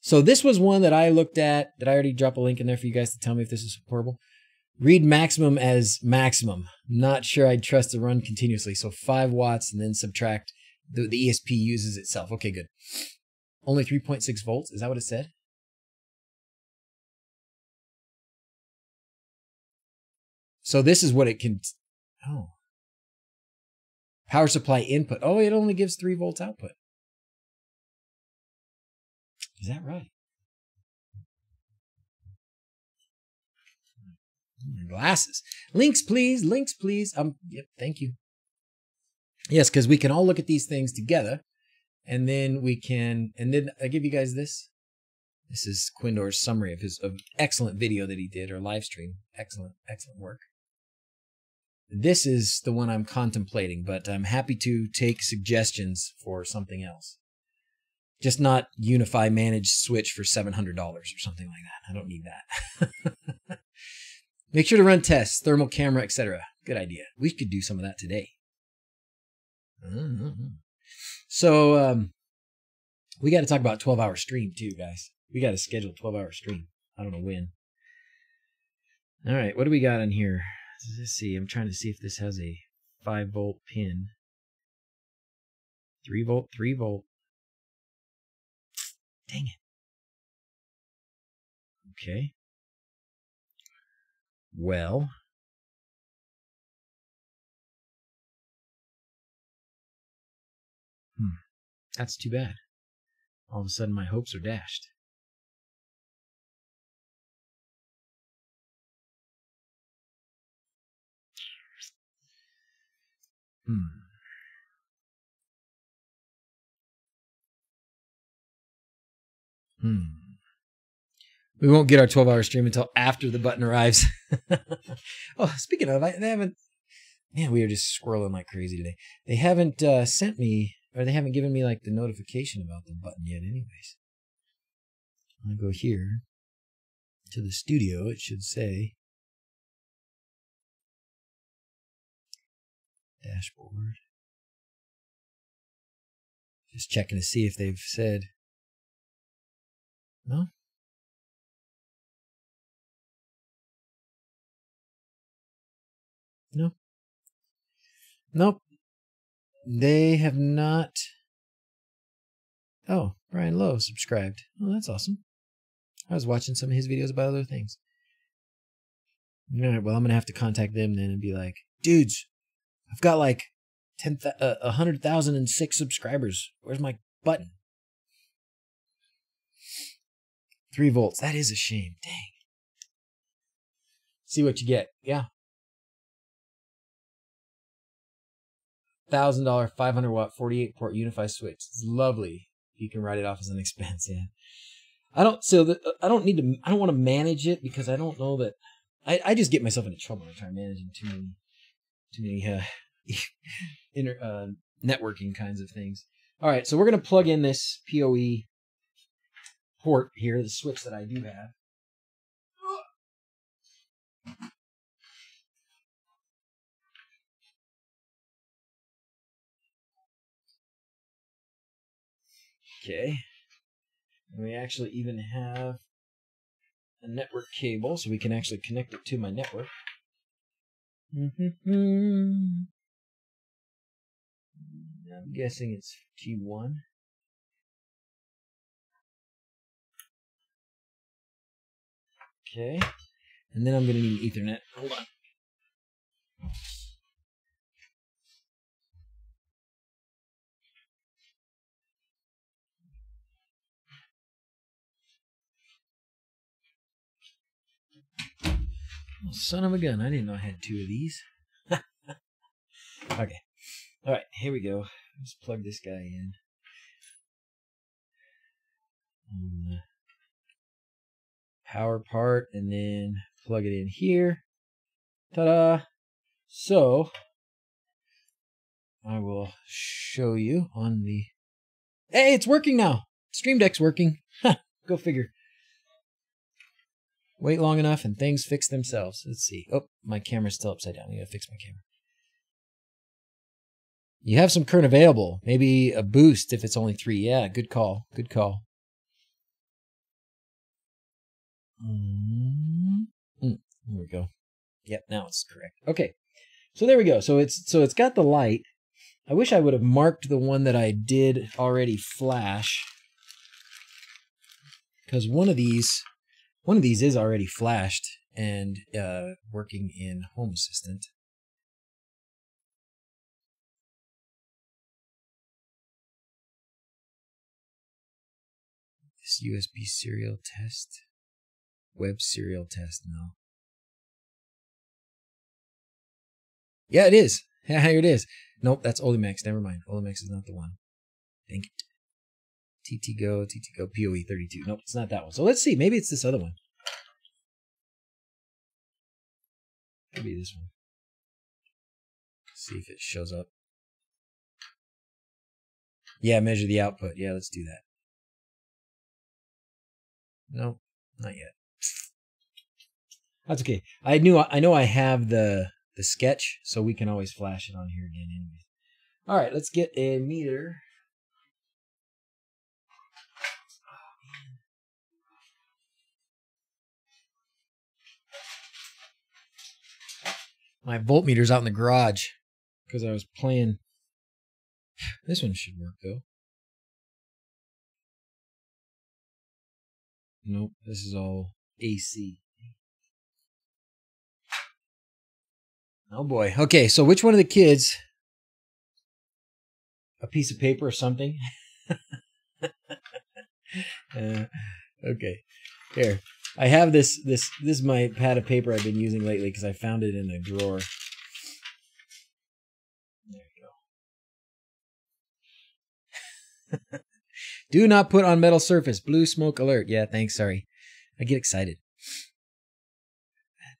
so this was one that I looked at. Did I already drop a link in there for you guys to tell me if this is supportable? Read maximum as maximum. Not sure I'd trust to run continuously. So five watts and then subtract the, the ESP uses itself. Okay, good. Only 3.6 volts. Is that what it said? So this is what it can. Oh. Power supply input. Oh, it only gives 3 volts output. Is that right? Glasses. Links, please. Links, please. Um, yep, thank you. Yes, because we can all look at these things together. And then we can, and then I give you guys this. This is Quindor's summary of his of excellent video that he did or live stream. Excellent, excellent work. This is the one I'm contemplating, but I'm happy to take suggestions for something else. Just not UniFi managed switch for $700 or something like that. I don't need that. Make sure to run tests, thermal camera, etc. Good idea. We could do some of that today. Mm-hmm. So, um, we got to talk about 12 hour stream too, guys. We got to schedule 12 hour stream. I don't know when. All right, what do we got in here? Let's see. I'm trying to see if this has a 5 volt pin. 3 volt, 3 volt. Dang it. Okay. Well. Hmm. That's too bad. All of a sudden, my hopes are dashed. Hmm. Hmm. We won't get our 12 hour stream until after the button arrives. oh, speaking of, I, they haven't, man, we are just squirreling like crazy today. They haven't uh, sent me, or they haven't given me like the notification about the button yet, anyways. I go here to the studio, it should say Dashboard. Just checking to see if they've said. No? No. Nope. They have not. Oh, Brian Lowe subscribed. Oh, that's awesome. I was watching some of his videos about other things. All right, well, I'm going to have to contact them then and be like, dudes, I've got like 10, uh, 100,006 subscribers. Where's my button? Three volts. That is a shame. Dang. See what you get. Yeah. Thousand dollar, five hundred watt, forty eight port UniFi switch. It's lovely. You can write it off as an expense. Yeah. I don't. So the, I don't need to. I don't want to manage it because I don't know that. I, I just get myself into trouble when I managing too many, too many uh, inter, uh, networking kinds of things. All right, so we're gonna plug in this PoE port here, the switch that I do have. Okay. And we actually even have a network cable, so we can actually connect it to my network. I'm guessing it's T1. Okay. And then I'm going to need Ethernet. Hold on. Son of a gun. I didn't know I had two of these. okay. All right, here we go. Let's plug this guy in. Power part and then plug it in here. Ta-da! So, I will show you on the... Hey, it's working now! Stream Deck's working. Go figure. Wait long enough and things fix themselves. Let's see. Oh, my camera's still upside down. I gotta fix my camera. You have some current available. Maybe a boost if it's only three. Yeah, good call. Good call. Mm, there we go. Yep, now it's correct. Okay. So there we go. So it's so it's got the light. I wish I would have marked the one that I did already flash. Because one of these one of these is already flashed and uh, working in Home Assistant. This USB serial test, web serial test, no. Yeah, it is. Yeah, here it is. Nope, that's Olimex. Never mind. Olimex is not the one. Thank it. TTGO, TTGO, PoE32. Nope, it's not that one. So let's see. Maybe it's this other one. Could be this one. See if it shows up. Yeah, measure the output. Yeah, let's do that. No, not yet. That's okay. I knew I know I have the the sketch, so we can always flash it on here again anyway. All right, let's get a meter. My voltmetter's out in the garage because I was playing. This one should work though. Nope, this is all AC. Oh boy. Okay, so which one of the kids? A piece of paper or something? uh, okay. Here. I have this this this is my pad of paper I've been using lately because I found it in a drawer. There you go. Do not put on metal surface. Blue smoke alert. Yeah, thanks. Sorry. I get excited.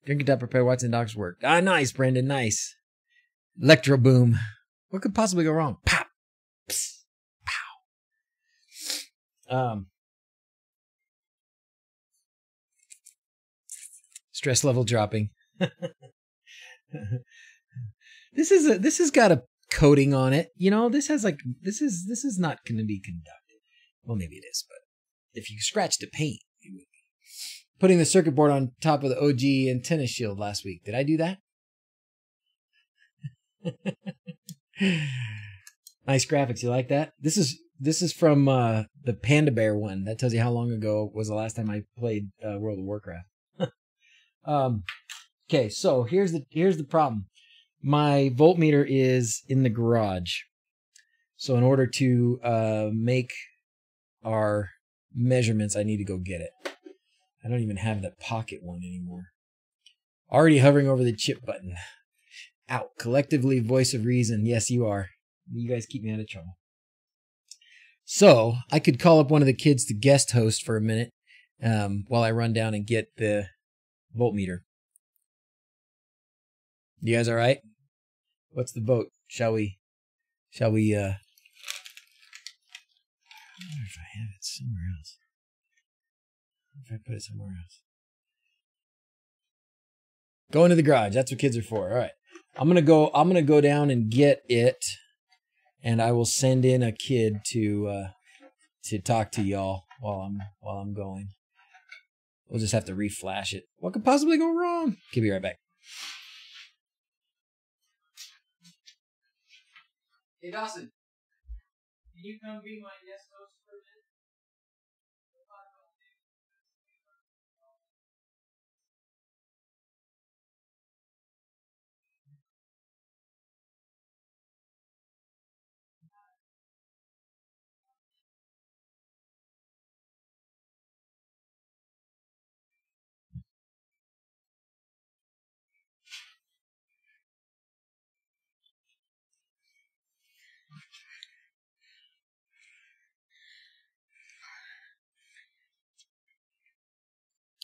Drinking top prepare Watson Doc's work. Ah, nice, Brendan. Nice. ElectroBOOM. What could possibly go wrong? Pop. Pow. Um. Stress level dropping. this is a this has got a coating on it. You know, this has like this is this is not going to be conducted. Well, maybe it is, but if you scratch the paint, it would be. Putting the circuit board on top of the OG antenna shield last week. Did I do that? nice graphics. You like that? This is this is from uh, the Panda Bear one. That tells you how long ago was the last time I played uh, World of Warcraft. Um, okay, so here's the here's the problem. My voltmeter is in the garage. So in order to uh, make our measurements, I need to go get it. I don't even have that pocket one anymore. Already hovering over the chip button. Out. Collectively, voice of reason. Yes, you are. You guys keep me out of trouble. So I could call up one of the kids to guest host for a minute um, while I run down and get the voltmeter. You guys all right? What's the vote? Shall we? Shall we? uh I wonder if I have it somewhere else. If I put it somewhere else. Go into the garage. That's what kids are for. All right. I'm gonna go. I'm gonna go down and get it, and I will send in a kid to uh, to talk to y'all while I'm while I'm going. We'll just have to reflash it. What could possibly go wrong? Okay, be right back. Hey Dawson, can you come be my guest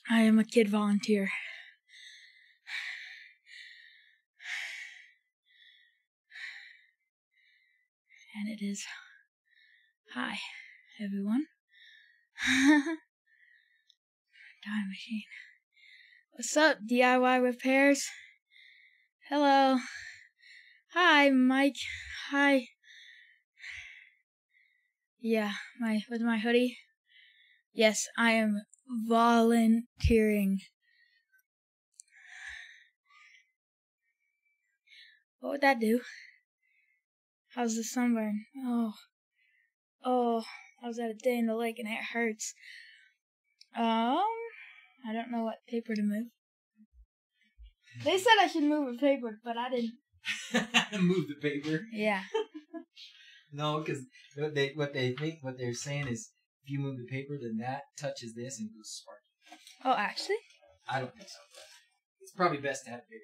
I am a kid volunteer. And it is. Hi, everyone. Time machine. What's up, DIY repairs? Hello. Hi, Mike. Hi. Yeah, my with my hoodie. Yes, I am volunteering. What would that do? How's the sunburn? Oh, oh, I was at a day in the lake and it hurts. Um, I don't know what paper to move. They said I should move a paper, but I didn't. Move the paper. Yeah. No, because what they what they think what they're saying is if you move the paper, then that touches this and goes sparky. Oh, actually? I don't think so. It's probably best to have paper.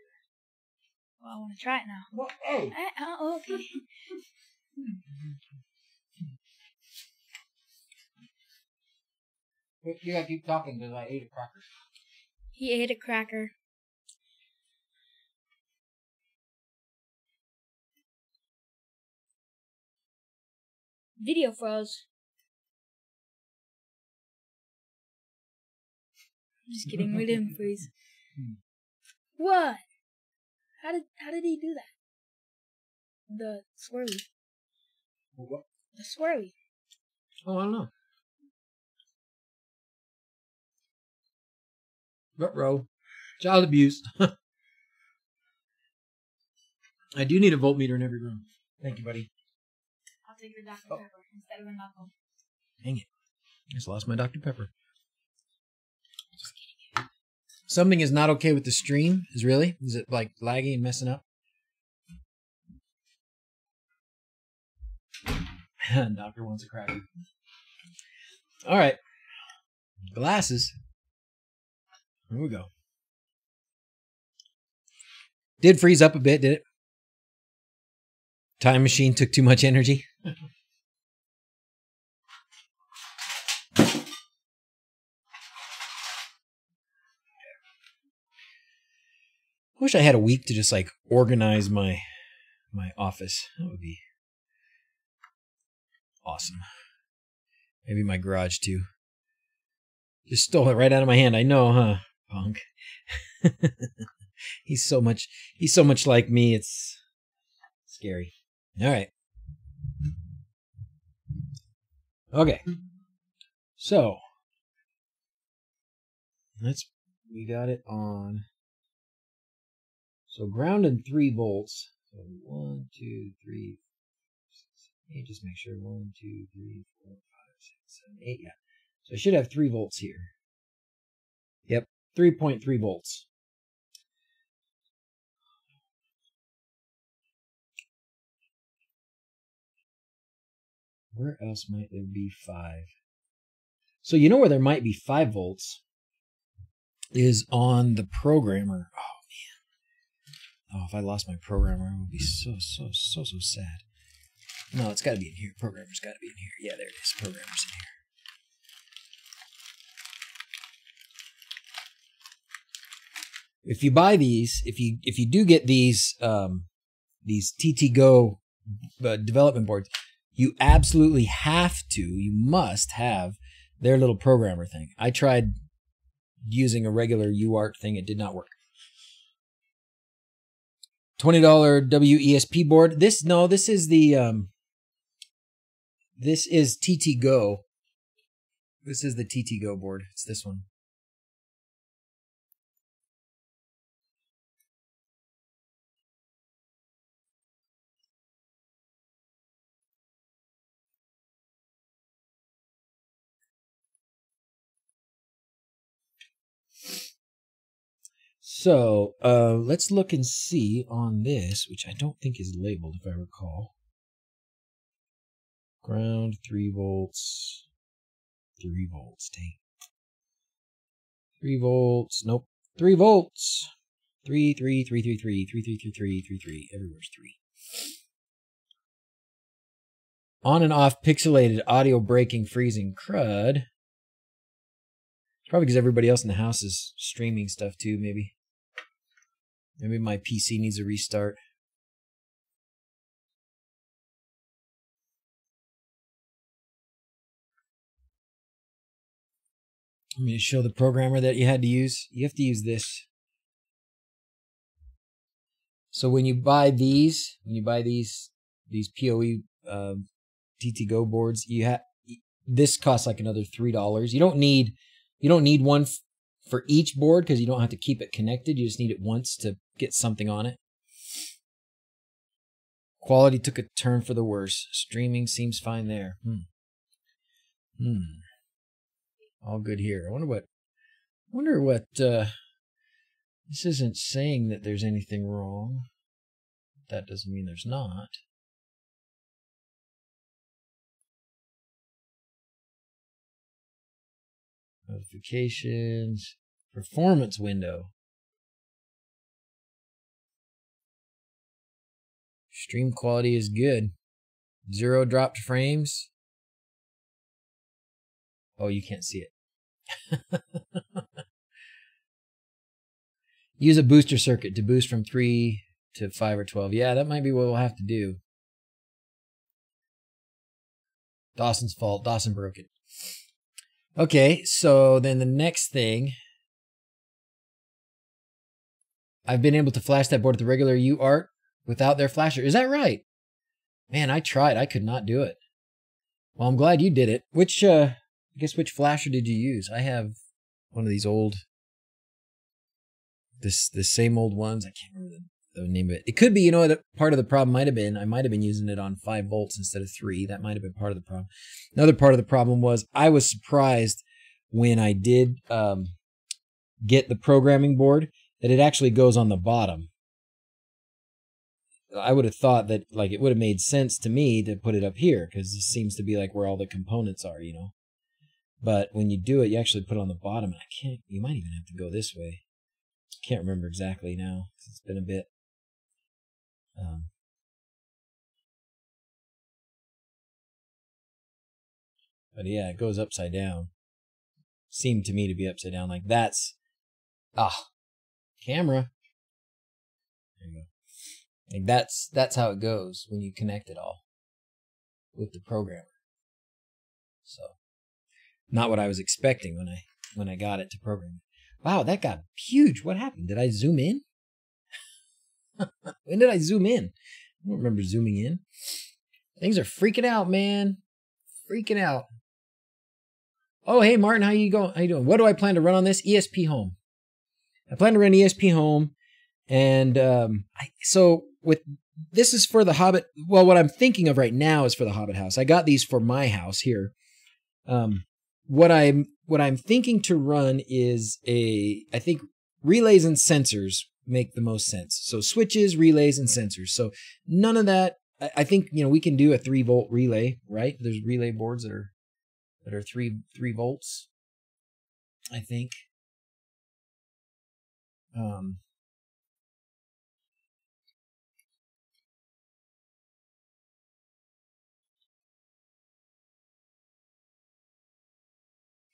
Well, I want to try it now. Well, oh, Eh, oh, okay. you gotta keep talking because I ate a cracker. He ate a cracker. Video froze. Just kidding. We didn't freeze. Hmm. What? How did how did he do that? The swirly. What? The swirly. Oh, I don't know. Rut row. Child abuse. I do need a voltmeter in every room. Thank you, buddy. I'll take the Dr. Oh. Pepper instead of a knuckle. Dang it. Just lost my Dr. Pepper. Something is not okay with the stream. Is really? Is it like lagging and messing up? Doctor wants a cracker. All right. Glasses. Here we go. Did freeze up a bit, did it? Time machine took too much energy. wish I had a week to just like organize my my office. That would be awesome. Maybe my garage too. Just stole it right out of my hand. I know, huh, punk? he's so much he's so much like me. It's scary. All right. Okay. So, let's we got it on so ground and three volts. So one, two, three, six, eight. Just make sure. One, two, three, four, five, six, seven, eight. Yeah. So I should have three volts here. Yep, 3.3 volts. Where else might there be five? So you know where there might be five volts is on the programmer. Oh. Oh, if I lost my programmer, I would be so so so so sad. No, it's got to be in here. Programmer's got to be in here. Yeah, there it is. Programmer's in here. If you buy these, if you if you do get these um, these TTGO uh, development boards, you absolutely have to, you must have their little programmer thing. I tried using a regular UART thing; it did not work. Twenty dollar WESP board. This no, this is the um, this is TTGO. This is the TTGO board. It's this one. So uh, let's look and see on this, which I don't think is labeled if I recall. Ground, 3 volts, 3 volts, dang. 3 volts, nope, 3 volts. 3, 3, 3, 3, 3, 3, 3, 3, 3, 3, 3, everywhere's 3. On and off pixelated audio breaking freezing crud. Probably because everybody else in the house is streaming stuff too, maybe. Maybe my PC needs a restart. I'm going to show the programmer that you had to use. You have to use this. So when you buy these, when you buy these these PoE uh, TT boards, you have this costs like another three dollars. You don't need you don't need one f- for each board because you don't have to keep it connected. You just need it once to get something on it. Quality took a turn for the worse. Streaming seems fine there. Hmm. Hmm. All good here. I wonder what. Wonder what. Uh, this isn't saying that there's anything wrong. That doesn't mean there's not. Notifications. Performance window. Stream quality is good. Zero dropped frames. Oh, you can't see it. Use a booster circuit to boost from 3 to 5 or 12. Yeah, that might be what we'll have to do. Dawson's fault. Dawson broke it. Okay, so then the next thing. I've been able to flash that board with the regular UART without their flasher. Is that right? Man, I tried. I could not do it. Well, I'm glad you did it. Which, uh, I guess which flasher did you use? I have one of these old, this, the same old ones. I can't remember the, the name of it. It could be, you know, that part of the problem might have been, I might have been using it on five volts instead of three. That might have been part of the problem. Another part of the problem was I was surprised when I did, um, get the programming board that it actually goes on the bottom. I would have thought that like it would have made sense to me to put it up here because this seems to be like where all the components are, you know. But when you do it, you actually put it on the bottom. and I can't. You might even have to go this way. I can't remember exactly now. It's been a bit. Um, but yeah, it goes upside down. Seemed to me to be upside down. Like that's ah camera. There you go. Like that's that's how it goes when you connect it all with the programmer. So not what I was expecting when I when I got it to program. Wow, that got huge. What happened? Did I zoom in? when did I zoom in? I don't remember zooming in. Things are freaking out, man. Freaking out. Oh, hey Martin, how you going? How you doing? What do I plan to run on this ESPHome? I plan to run ESPHome, and um, I, so with this is for the Hobbit. Well, what I'm thinking of right now is for the Hobbit house. I got these for my house here. Um, what I'm what I'm thinking to run is a I think relays and sensors make the most sense. So switches, relays, and sensors. So none of that. I think you know we can do a three volt relay, right? There's relay boards that are that are three three volts. I think. Um,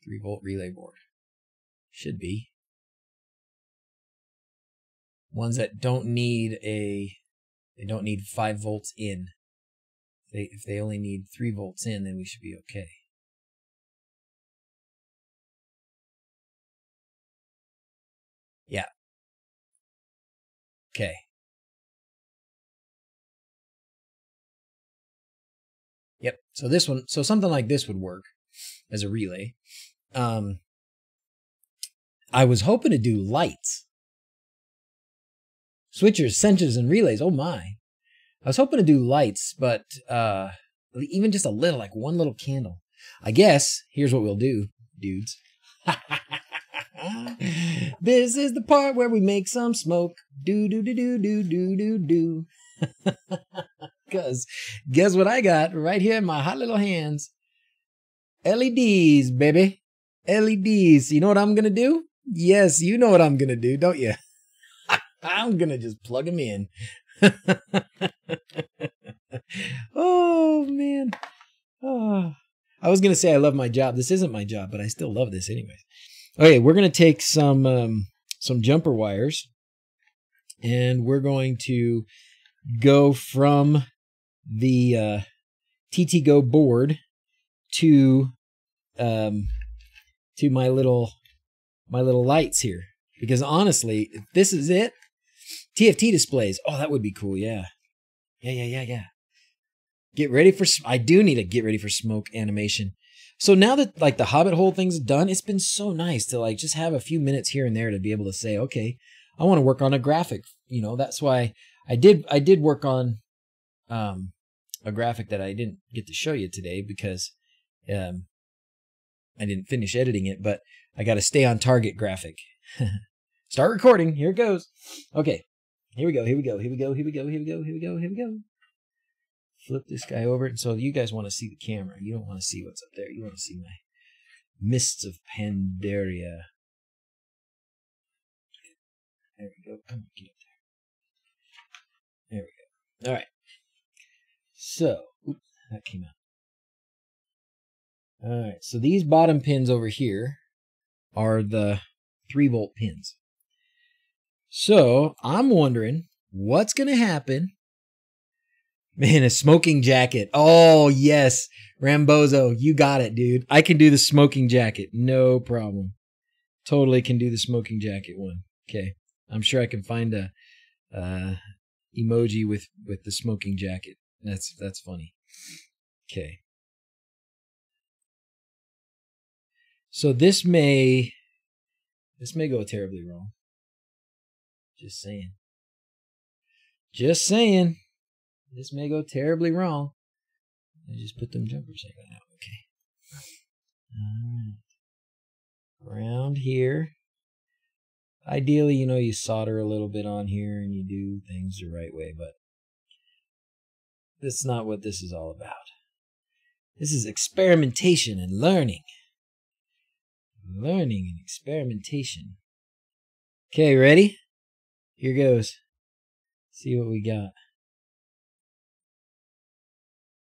three volt relay board should be Ones that don't need a they don't need 5 volts in. If they if they only need 3 volts in, then we should be okay. Yeah. Okay. Yep. So this one, so something like this would work as a relay. Um, I was hoping to do lights, switchers, sensors, and relays. Oh my! I was hoping to do lights, but uh, even just a little, like one little candle. I guess here's what we'll do, dudes. this is the part where we make some smoke. Do do do do do do do do. Because guess what I got right here in my hot little hands? LEDs, baby. LEDs. You know what I'm going to do? Yes, you know what I'm going to do, don't you? I'm to just plug them in. oh, man. Oh. I was to say I love my job. This isn't my job, but I still love this anyways. Okay, we're to take some um, some jumper wires and we're going to go from the uh, TTGO board to um, to my little my little lights here because honestly, this is it. TFT displays. Oh, that would be cool. Yeah, yeah, yeah, yeah, yeah. Get ready for. I do need to get ready for smoke animation. So now that like the Hobbit hole thing's done, it's been so nice to like just have a few minutes here and there to be able to say, okay, I want to work on a graphic. You know, that's why I did I did work on um a graphic that I didn't get to show you today because um I didn't finish editing it, but I got to stay on target graphic. Start recording. Here it goes. Okay. Here we go. Here we go. Here we go. Here we go. Here we go. Here we go. Here we go. Flip this guy over. And so you guys want to see the camera. You don't want to see what's up there. You want to see my mists of Pandaria. There we go. Come on, get up there. There we go. All right. So, oops, that came out. All right. So these bottom pins over here are the 3 volt pins. So I'm wondering what's going to happen. Man, a smoking jacket. Oh, yes. Rambozo, you got it, dude. I can do the smoking jacket. No problem. Totally can do the smoking jacket one. Okay. I'm sure I can find a uh, emoji with with the smoking jacket. That's that's funny. Okay. So this may this may go terribly wrong. Just saying. Just saying. This may go terribly wrong. I just put them jumpers that. Okay. All right. Around here. Ideally, you know, you solder a little bit on here and you do things the right way, but that's not what this is all about. This is experimentation and learning. Learning and experimentation. Okay, ready? Here goes. See what we got.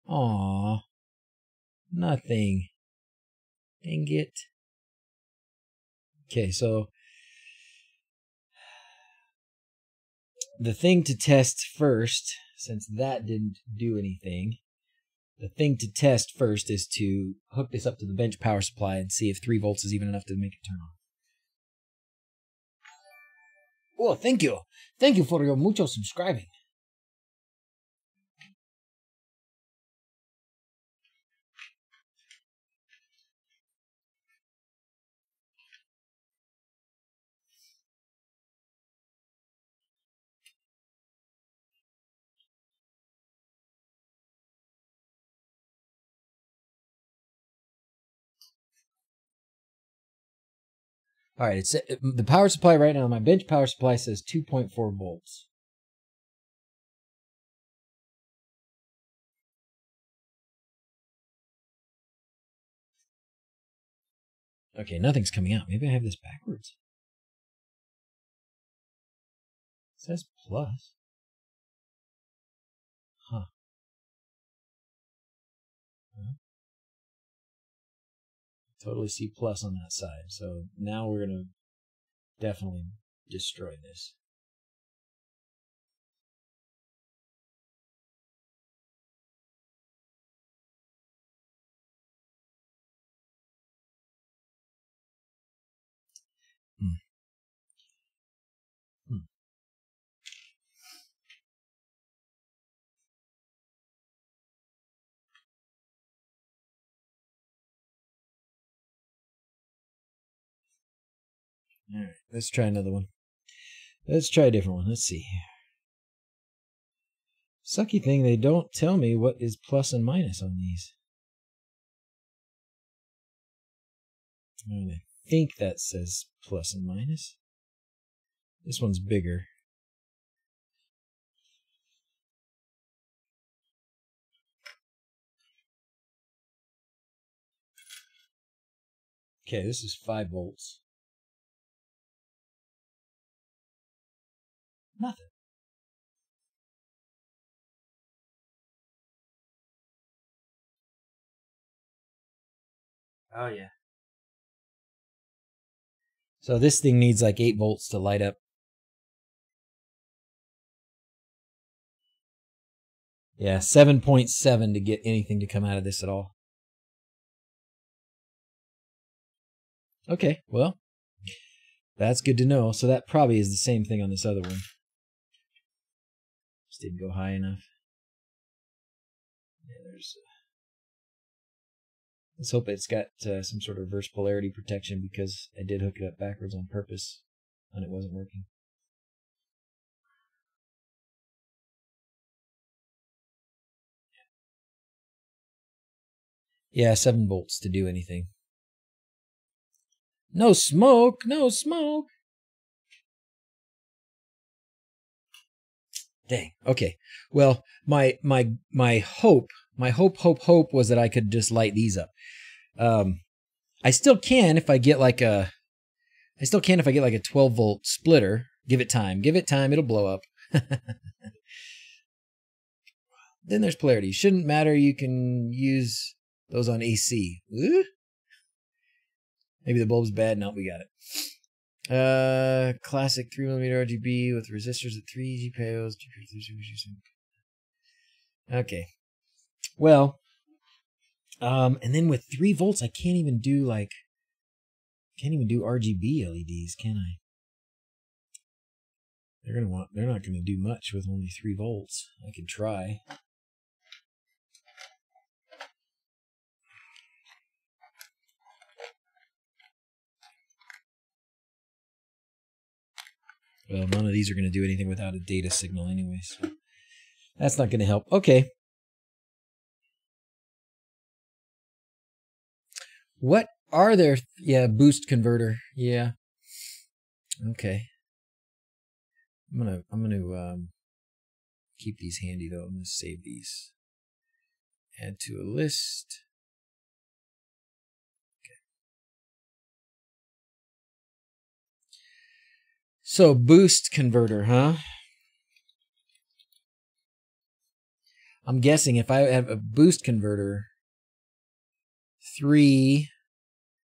Aw. Nothing. Dang it. Okay, so the thing to test first, since that didn't do anything, the thing to test first is to hook this up to the bench power supply and see if 3 volts is even enough to make it turn on. Oh, thank you. Thank you for your mucho subscribing. All right, it's uh, the power supply right now. My bench power supply says 2.4 volts. Okay, nothing's coming out. Maybe I have this backwards. It says plus. Totally see plus on that side. So now we're going to definitely destroy this. Hmm. All right, let's try another one. Let's try a different one. Let's see. Sucky thing, they don't tell me what is plus and minus on these. I think that says plus and minus. This one's bigger. Okay, this is 5 volts. Oh, yeah. So this thing needs like 8 volts to light up. Yeah, 7.7 to get anything to come out of this at all. Okay, well, that's good to know. So that probably is the same thing on this other one. Just didn't go high enough. Yeah, there's. Uh, let's hope it's got uh, some sort of reverse polarity protection because I did hook it up backwards on purpose and it wasn't working. Yeah, seven volts to do anything. No smoke, no smoke. Dang. Okay. Well, my my my hope, my hope, hope, hope was that I could just light these up. Um, I still can if I get like a, I still can if I get like a 12 volt splitter. Give it time. Give it time. It'll blow up. then there's polarity. Shouldn't matter. You can use those on AC. Ooh. Maybe the bulb's bad. No, we got it. Uh, classic 3 millimeter RGB with resistors at 3 GPIOs. Okay. Well, um, and then with 3 volts, I can't even do like, can't even do RGB LEDs, can I? They're gonna want. They're not gonna do much with only three volts. I could try. Well, none of these are going to do anything without a data signal anyway, so that's not going to help. Okay. What are there? Yeah, boost converter. Yeah. Okay. I'm gonna I'm gonna um, keep these handy though. I'm gonna save these. Add to a list. Okay. So boost converter, huh? I'm guessing if I have a boost converter, three,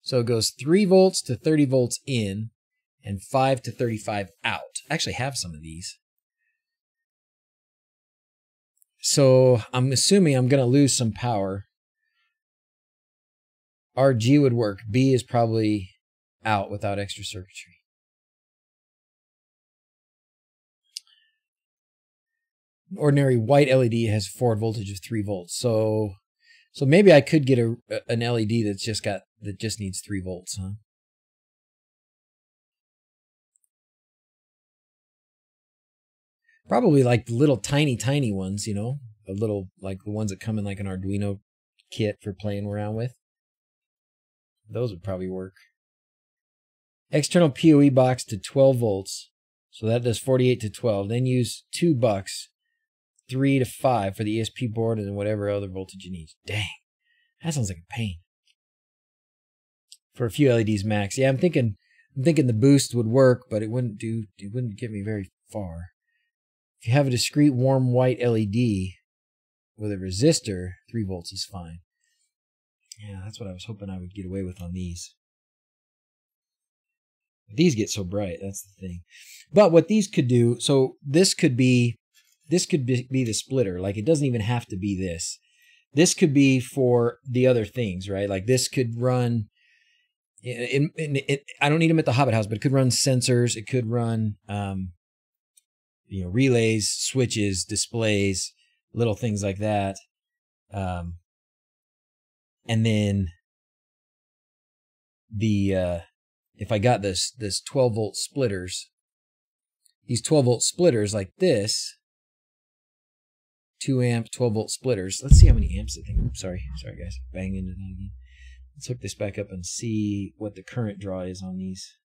so it goes three volts to 30 volts in and five to 35 out. I actually have some of these. So I'm assuming I'm going to lose some power. RG would work. B is probably out without extra circuitry. ordinary white LED has forward voltage of three volts. So, so maybe I could get a an LED that's just got that just needs three volts, huh? Probably like the little tiny, tiny ones, you know, a little like the ones that come in like an Arduino kit for playing around with. Those would probably work. External PoE box to 12 volts. So that does 48 to 12. Then use two bucks three to five for the ESP board and whatever other voltage you need. Dang, that sounds like a pain. For a few LEDs max, yeah, I'm thinking, I'm thinking the boost would work, but it wouldn't do, it wouldn't get me very far. If you have a discrete warm white LED with a resistor, three volts is fine. Yeah, that's what I was hoping I would get away with on these. These get so bright. That's the thing. But what these could do, so this could be, this could be, be the splitter. Like it doesn't even have to be this. This could be for the other things, right? Like this could run. In, in, in, I don't need them at the Hobbit house, but it could run sensors. It could run, um, you know, relays, switches, displays, little things like that. Um, and then the uh, if I got this this 12 volt splitters, these 12 volt splitters like this, two amp 12 volt splitters. Let's see how many amps I think. Sorry, sorry guys, bang into that again. Let's hook this back up and see what the current draw is on these.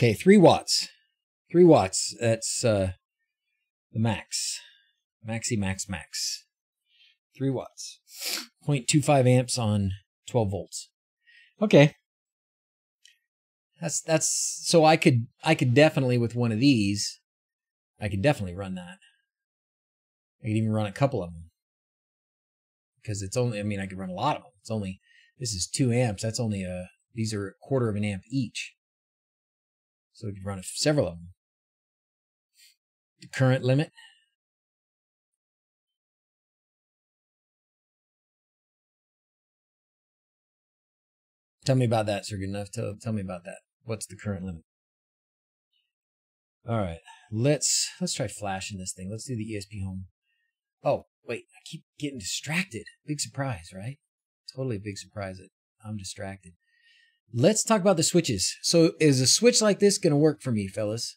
Okay, three watts. Three watts. That's uh, the max. Maxi max max. Three watts. 0.25 amps on 12 volts. Okay. That's that's so I could I could definitely with one of these, I could definitely run that. I could even run a couple of them. Because it's only I mean I could run a lot of them. It's only this is two amps. That's only a these are a quarter of an amp each. So we could run several of them. The current limit. Tell me about that, Sir Goodenough. Tell, tell me about that. What's the current limit? All right, let's let's try flashing this thing. Let's do the ESPHome. Oh, wait, I keep getting distracted. Big surprise, right? Totally a big surprise that I'm distracted. Let's talk about the switches. So is a switch like this going to work for me, fellas?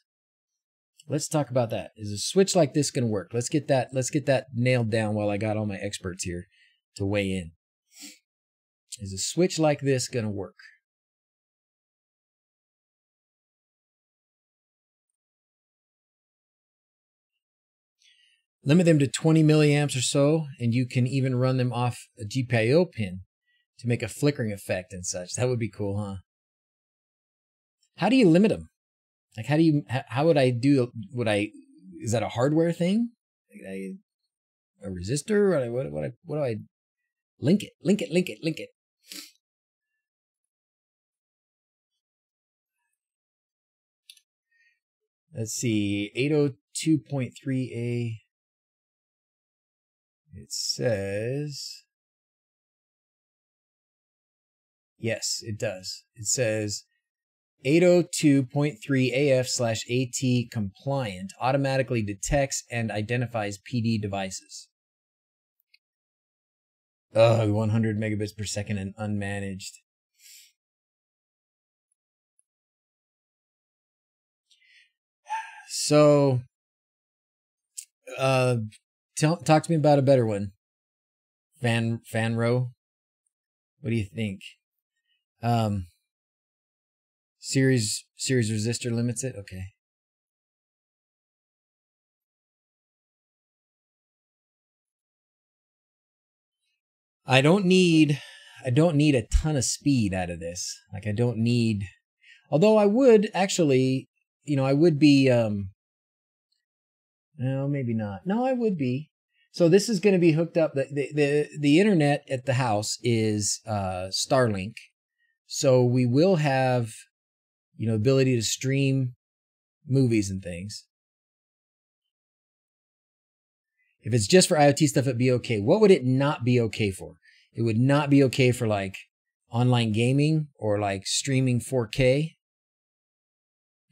Let's talk about that. Is a switch like this going to work? Let's get that let's get that nailed down while I got all my experts here to weigh in. Is a switch like this going to work? Limit them to 20 milliamps or so, and you can even run them off a GPIO pin to make a flickering effect and such. That would be cool, huh? How do you limit them? Like, how do you? How would I do? Would I? Is that a hardware thing? I, a resistor? What? What? What do I? Link it. Link it. Link it. Link it. Let's see. 802.3a. It says Yes, it does. It says 802.3 AF slash AT compliant automatically detects and identifies PD devices. Ugh, 100 megabits per second and unmanaged. So, uh, tell, talk to me about a better one. Fan, fan row. What do you think? Um, series series resistor limits it. Okay. I don't need I don't need a ton of speed out of this. Like I don't need although I would actually, you know, I would be um no, maybe not. No, I would be. So this is going to be hooked up the the the, the internet at the house is uh Starlink so we will have, you know, ability to stream movies and things. If it's just for IoT stuff, it'd be okay. What would it not be okay for? It would not be okay for like online gaming or like streaming 4K.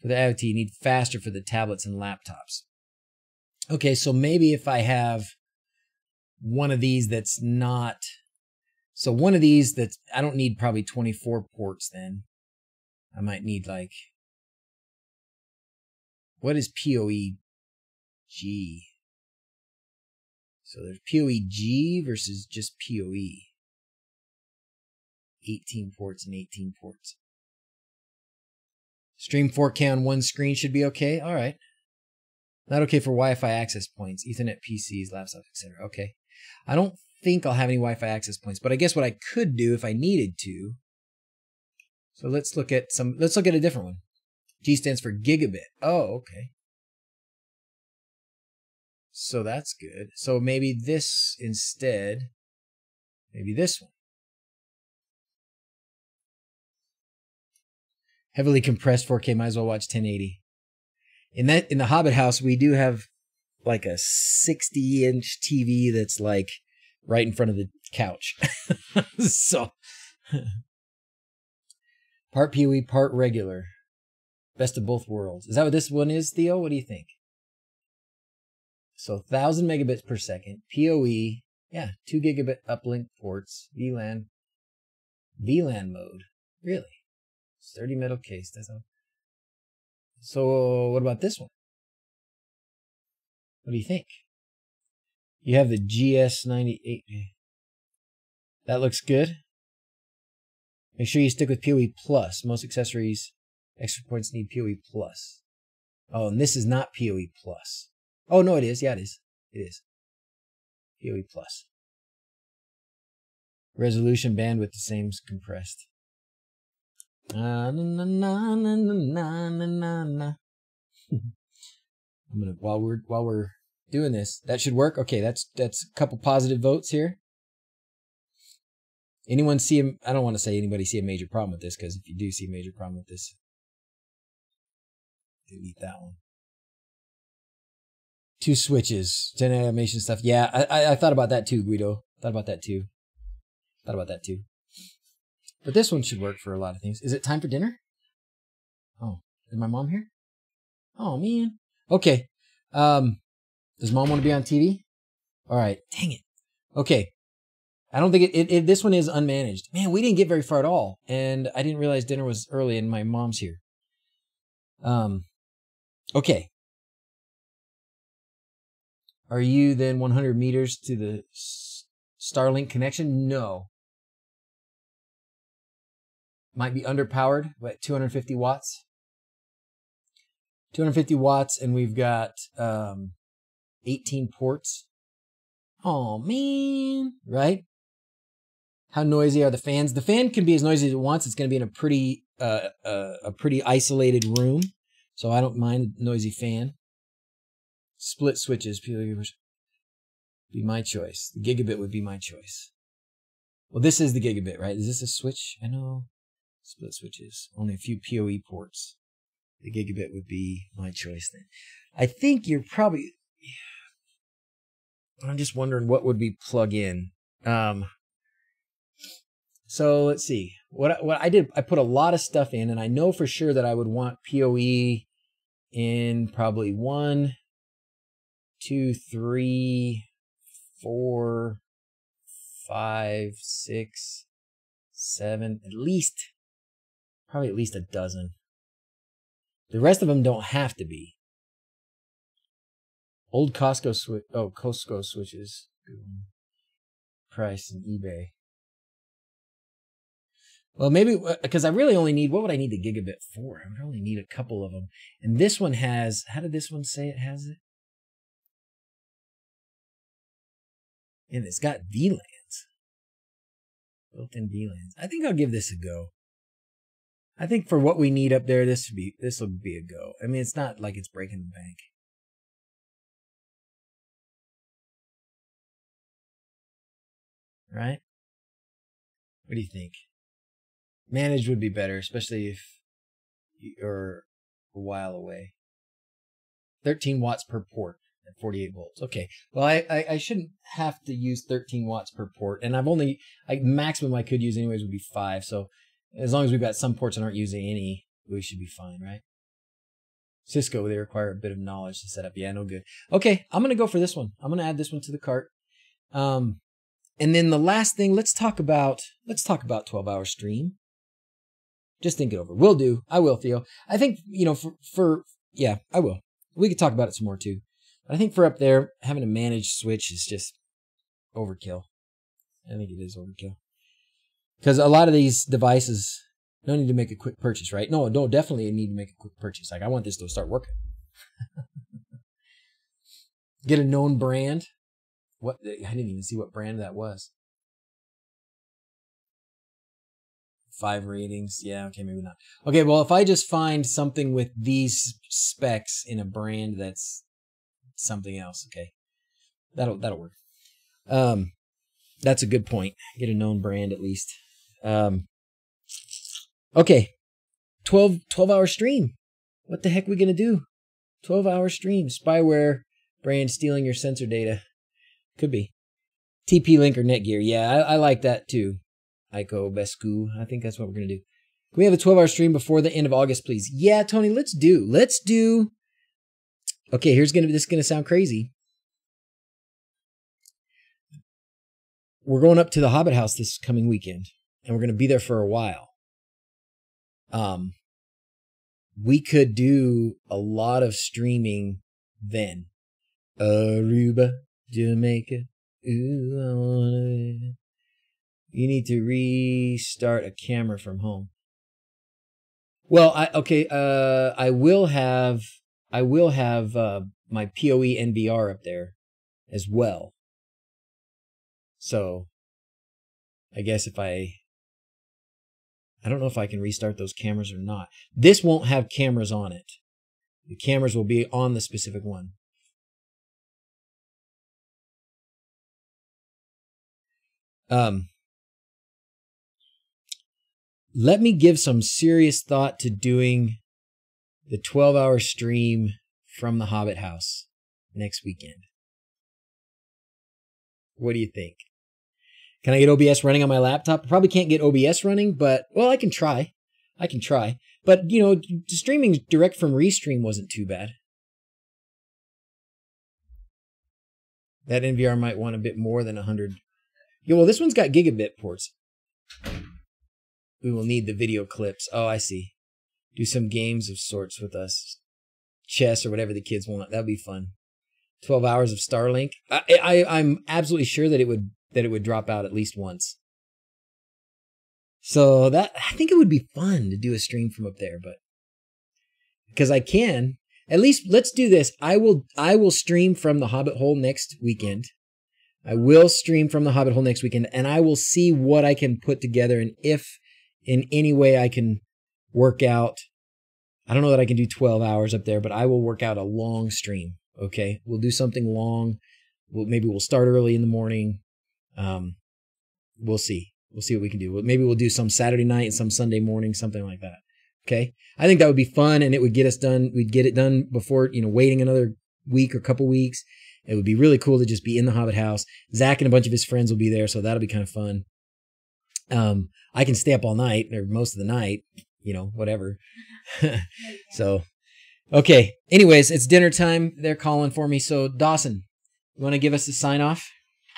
For the IoT, you need faster for the tablets and laptops. Okay, so maybe if I have one of these that's not so one of these that I don't need probably 24 ports then. I might need like what is PoE G? So there's PoE G versus just PoE. 18 ports and 18 ports. Stream 4K on one screen should be okay. All right. Not okay for Wi-Fi access points, Ethernet PCs, laptops, etc. Okay. I don't think I'll have any Wi-Fi access points, but I guess what I could do if I needed to. So let's look at some. Let's look at a different one. G stands for gigabit. Oh, okay. So that's good. So maybe this instead. Maybe this one. Heavily compressed 4K. Might as well watch 1080 in that in the Hobbit house, we do have like a 60 inch TV that's like right in front of the couch. so part PoE, part regular. Best of both worlds. Is that what this one is, Theo? What do you think? So 1000 megabits per second, PoE, yeah, 2 gigabit uplink ports, VLAN, VLAN mode. Really? Sturdy metal case. That's how so what about this one? What do you think? You have the GS98. That looks good. Make sure you stick with PoE Plus. Most accessories, extra points need PoE Plus. Oh, and this is not PoE Plus. Oh, no, it is. Yeah, it is. It is. PoE Plus. Resolution bandwidth the same as compressed. Na, na, na, na, na, na, na, na. I'm gonna while we're while we're doing this, that should work. Okay, that's that's a couple positive votes here. Anyone see a, I don't want to say anybody see a major problem with this because if you do see a major problem with this, delete that one. Two switches, ten animation stuff. Yeah, I, I I thought about that too, Guido. Thought about that too. Thought about that too. But this one should work for a lot of things. Is it time for dinner? Oh, is my mom here? Oh man. Okay. Um, does mom want to be on TV? All right. Dang it. Okay. I don't think it, it, it, This one is unmanaged. Man, we didn't get very far at all, and I didn't realize dinner was early, and my mom's here. Um. Okay. Are you then 100 meters to the Starlink connection? No might be underpowered, but 250 watts. 250 watts, and we've got um, 18 ports. Oh man, right? How noisy are the fans? The fan can be as noisy as it wants. It's going to be in a pretty uh, uh, a pretty isolated room, so I don't mind the noisy fan. Split switches, be my choice. The gigabit would be my choice. Well, this is the gigabit, right? Is this a switch? I know split switches, only a few PoE ports. The gigabit would be my choice then. I think you're probably. I'm just wondering what would be plug in. Um, so let's see. What what I did, I put a lot of stuff in, and I know for sure that I would want PoE in probably one, two, three, four, five, six, seven, at least Probably at least a dozen. The rest of them don't have to be. Old Costco switch. Oh, Costco switches. Price and eBay. Well, maybe because uh, I really only need what would I need the gigabit for? I would only need a couple of them. And this one has. How did this one say it has it? And it's got VLANs. Built-in VLANs. I think I'll give this a go. I think for what we need up there, this would be this will be a go. I mean, it's not like it's breaking the bank. Right? What do you think? Managed would be better, especially if you're a while away. 13 watts per port at 48 volts. Okay. Well, I, I, I, shouldn't have to use 13 watts per port. And I've only, I, maximum I could use anyways would be five. So as long as we've got some ports and aren't using any, we should be fine, right? Cisco, they require a bit of knowledge to set up. Yeah, no good. Okay, I'm gonna go for this one. I'm gonna add this one to the cart. Um, and then the last thing, let's talk about let's talk about 12 hour stream. Just think it over. We'll do. I will, Theo. I think, you know, for, for, yeah, I will. We could talk about it some more too. But I think for up there, having a managed switch is just overkill. I think it is overkill. Because a lot of these devices don't need to make a quick purchase, right? No, no, definitely need to make a quick purchase. Like, I want this to start working. Get a known brand. What? I didn't even see what brand that was. Five ratings. Yeah, okay, maybe not. Okay, well, if I just find something with these specs in a brand that's something else, okay, that'll that'll work. Um, that's a good point. Get a known brand at least. Um, okay, 12, 12 hour stream. What the heck we gonna do? 12 hour stream. Spyware brand stealing your sensor data. Could be. TP Link or Netgear. Yeah, I, I like that too. Aiko Bescu. I think that's what we're gonna do. Can we have a 12 hour stream before the end of August, please? Yeah, Tony, let's do. Let's do. Okay, here's gonna this is gonna sound crazy. We're going up to the Hobbit House this coming weekend, and we're gonna be there for a while. Um, we could do a lot of streaming then. Aruba, Jamaica. Ooh, I wanna. You need to restart a camera from home. Well, I okay. Uh, I will have I will have uh, my PoE NVR up there as well. So, I guess if I I don't know if I can restart those cameras or not. This won't have cameras on it. The cameras will be on the specific one. Um, let me give some serious thought to doing the 12 hour stream from the Hobbit house next weekend. What do you think? Can I get OBS running on my laptop? Probably can't get OBS running, but well, I can try. I can try. But you know, streaming direct from Restream wasn't too bad. That NVR might want a bit more than 100. Yeah, well, this one's got gigabit ports. We will need the video clips. Oh, I see. Do some games of sorts with us. Chess or whatever the kids want. That'd be fun. 12 hours of Starlink. I, I, I'm absolutely sure that it would that it would drop out at least once. So that I think it would be fun to do a stream from up there, but because I can, at least let's do this. I will I will stream from the Hobbit Hole next weekend. I will stream from the Hobbit Hole next weekend, and I will see what I can put together and if in any way I can work out. I don't know that I can do 12 hours up there, but I will work out a long stream. Okay, we'll do something long. We'll, maybe we'll start early in the morning. Um, we'll see. We'll see what we can do. Maybe we'll do some Saturday night and some Sunday morning, something like that. Okay. I think that would be fun and it would get us done. We'd get it done before, you know, waiting another week or couple weeks. It would be really cool to just be in the Hobbit house. Zach and a bunch of his friends will be there. So that'll be kind of fun. Um, I can stay up all night or most of the night, you know, whatever. so, okay. Anyways, it's dinner time. They're calling for me. So Dawson, you want to give us a sign off?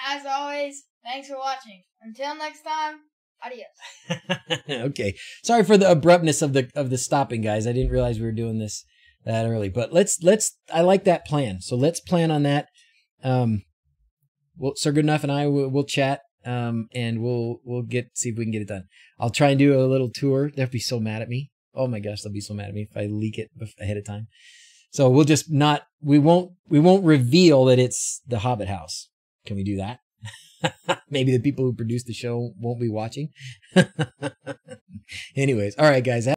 As always, thanks for watching. Until next time, adios. okay. Sorry for the abruptness of the of the stopping, guys. I didn't realize we were doing this that early. But let's let's I like that plan. So let's plan on that. Um well Sir Goodenough and I will we'll chat um and we'll we'll get see if we can get it done. I'll try and do a little tour. They'll be so mad at me. Oh my gosh, they'll be so mad at me if I leak it ahead of time. So we'll just not we won't we won't reveal that it's the Hobbit house. Can we do that? Maybe the people who produce the show won't be watching. Anyways, all right, guys.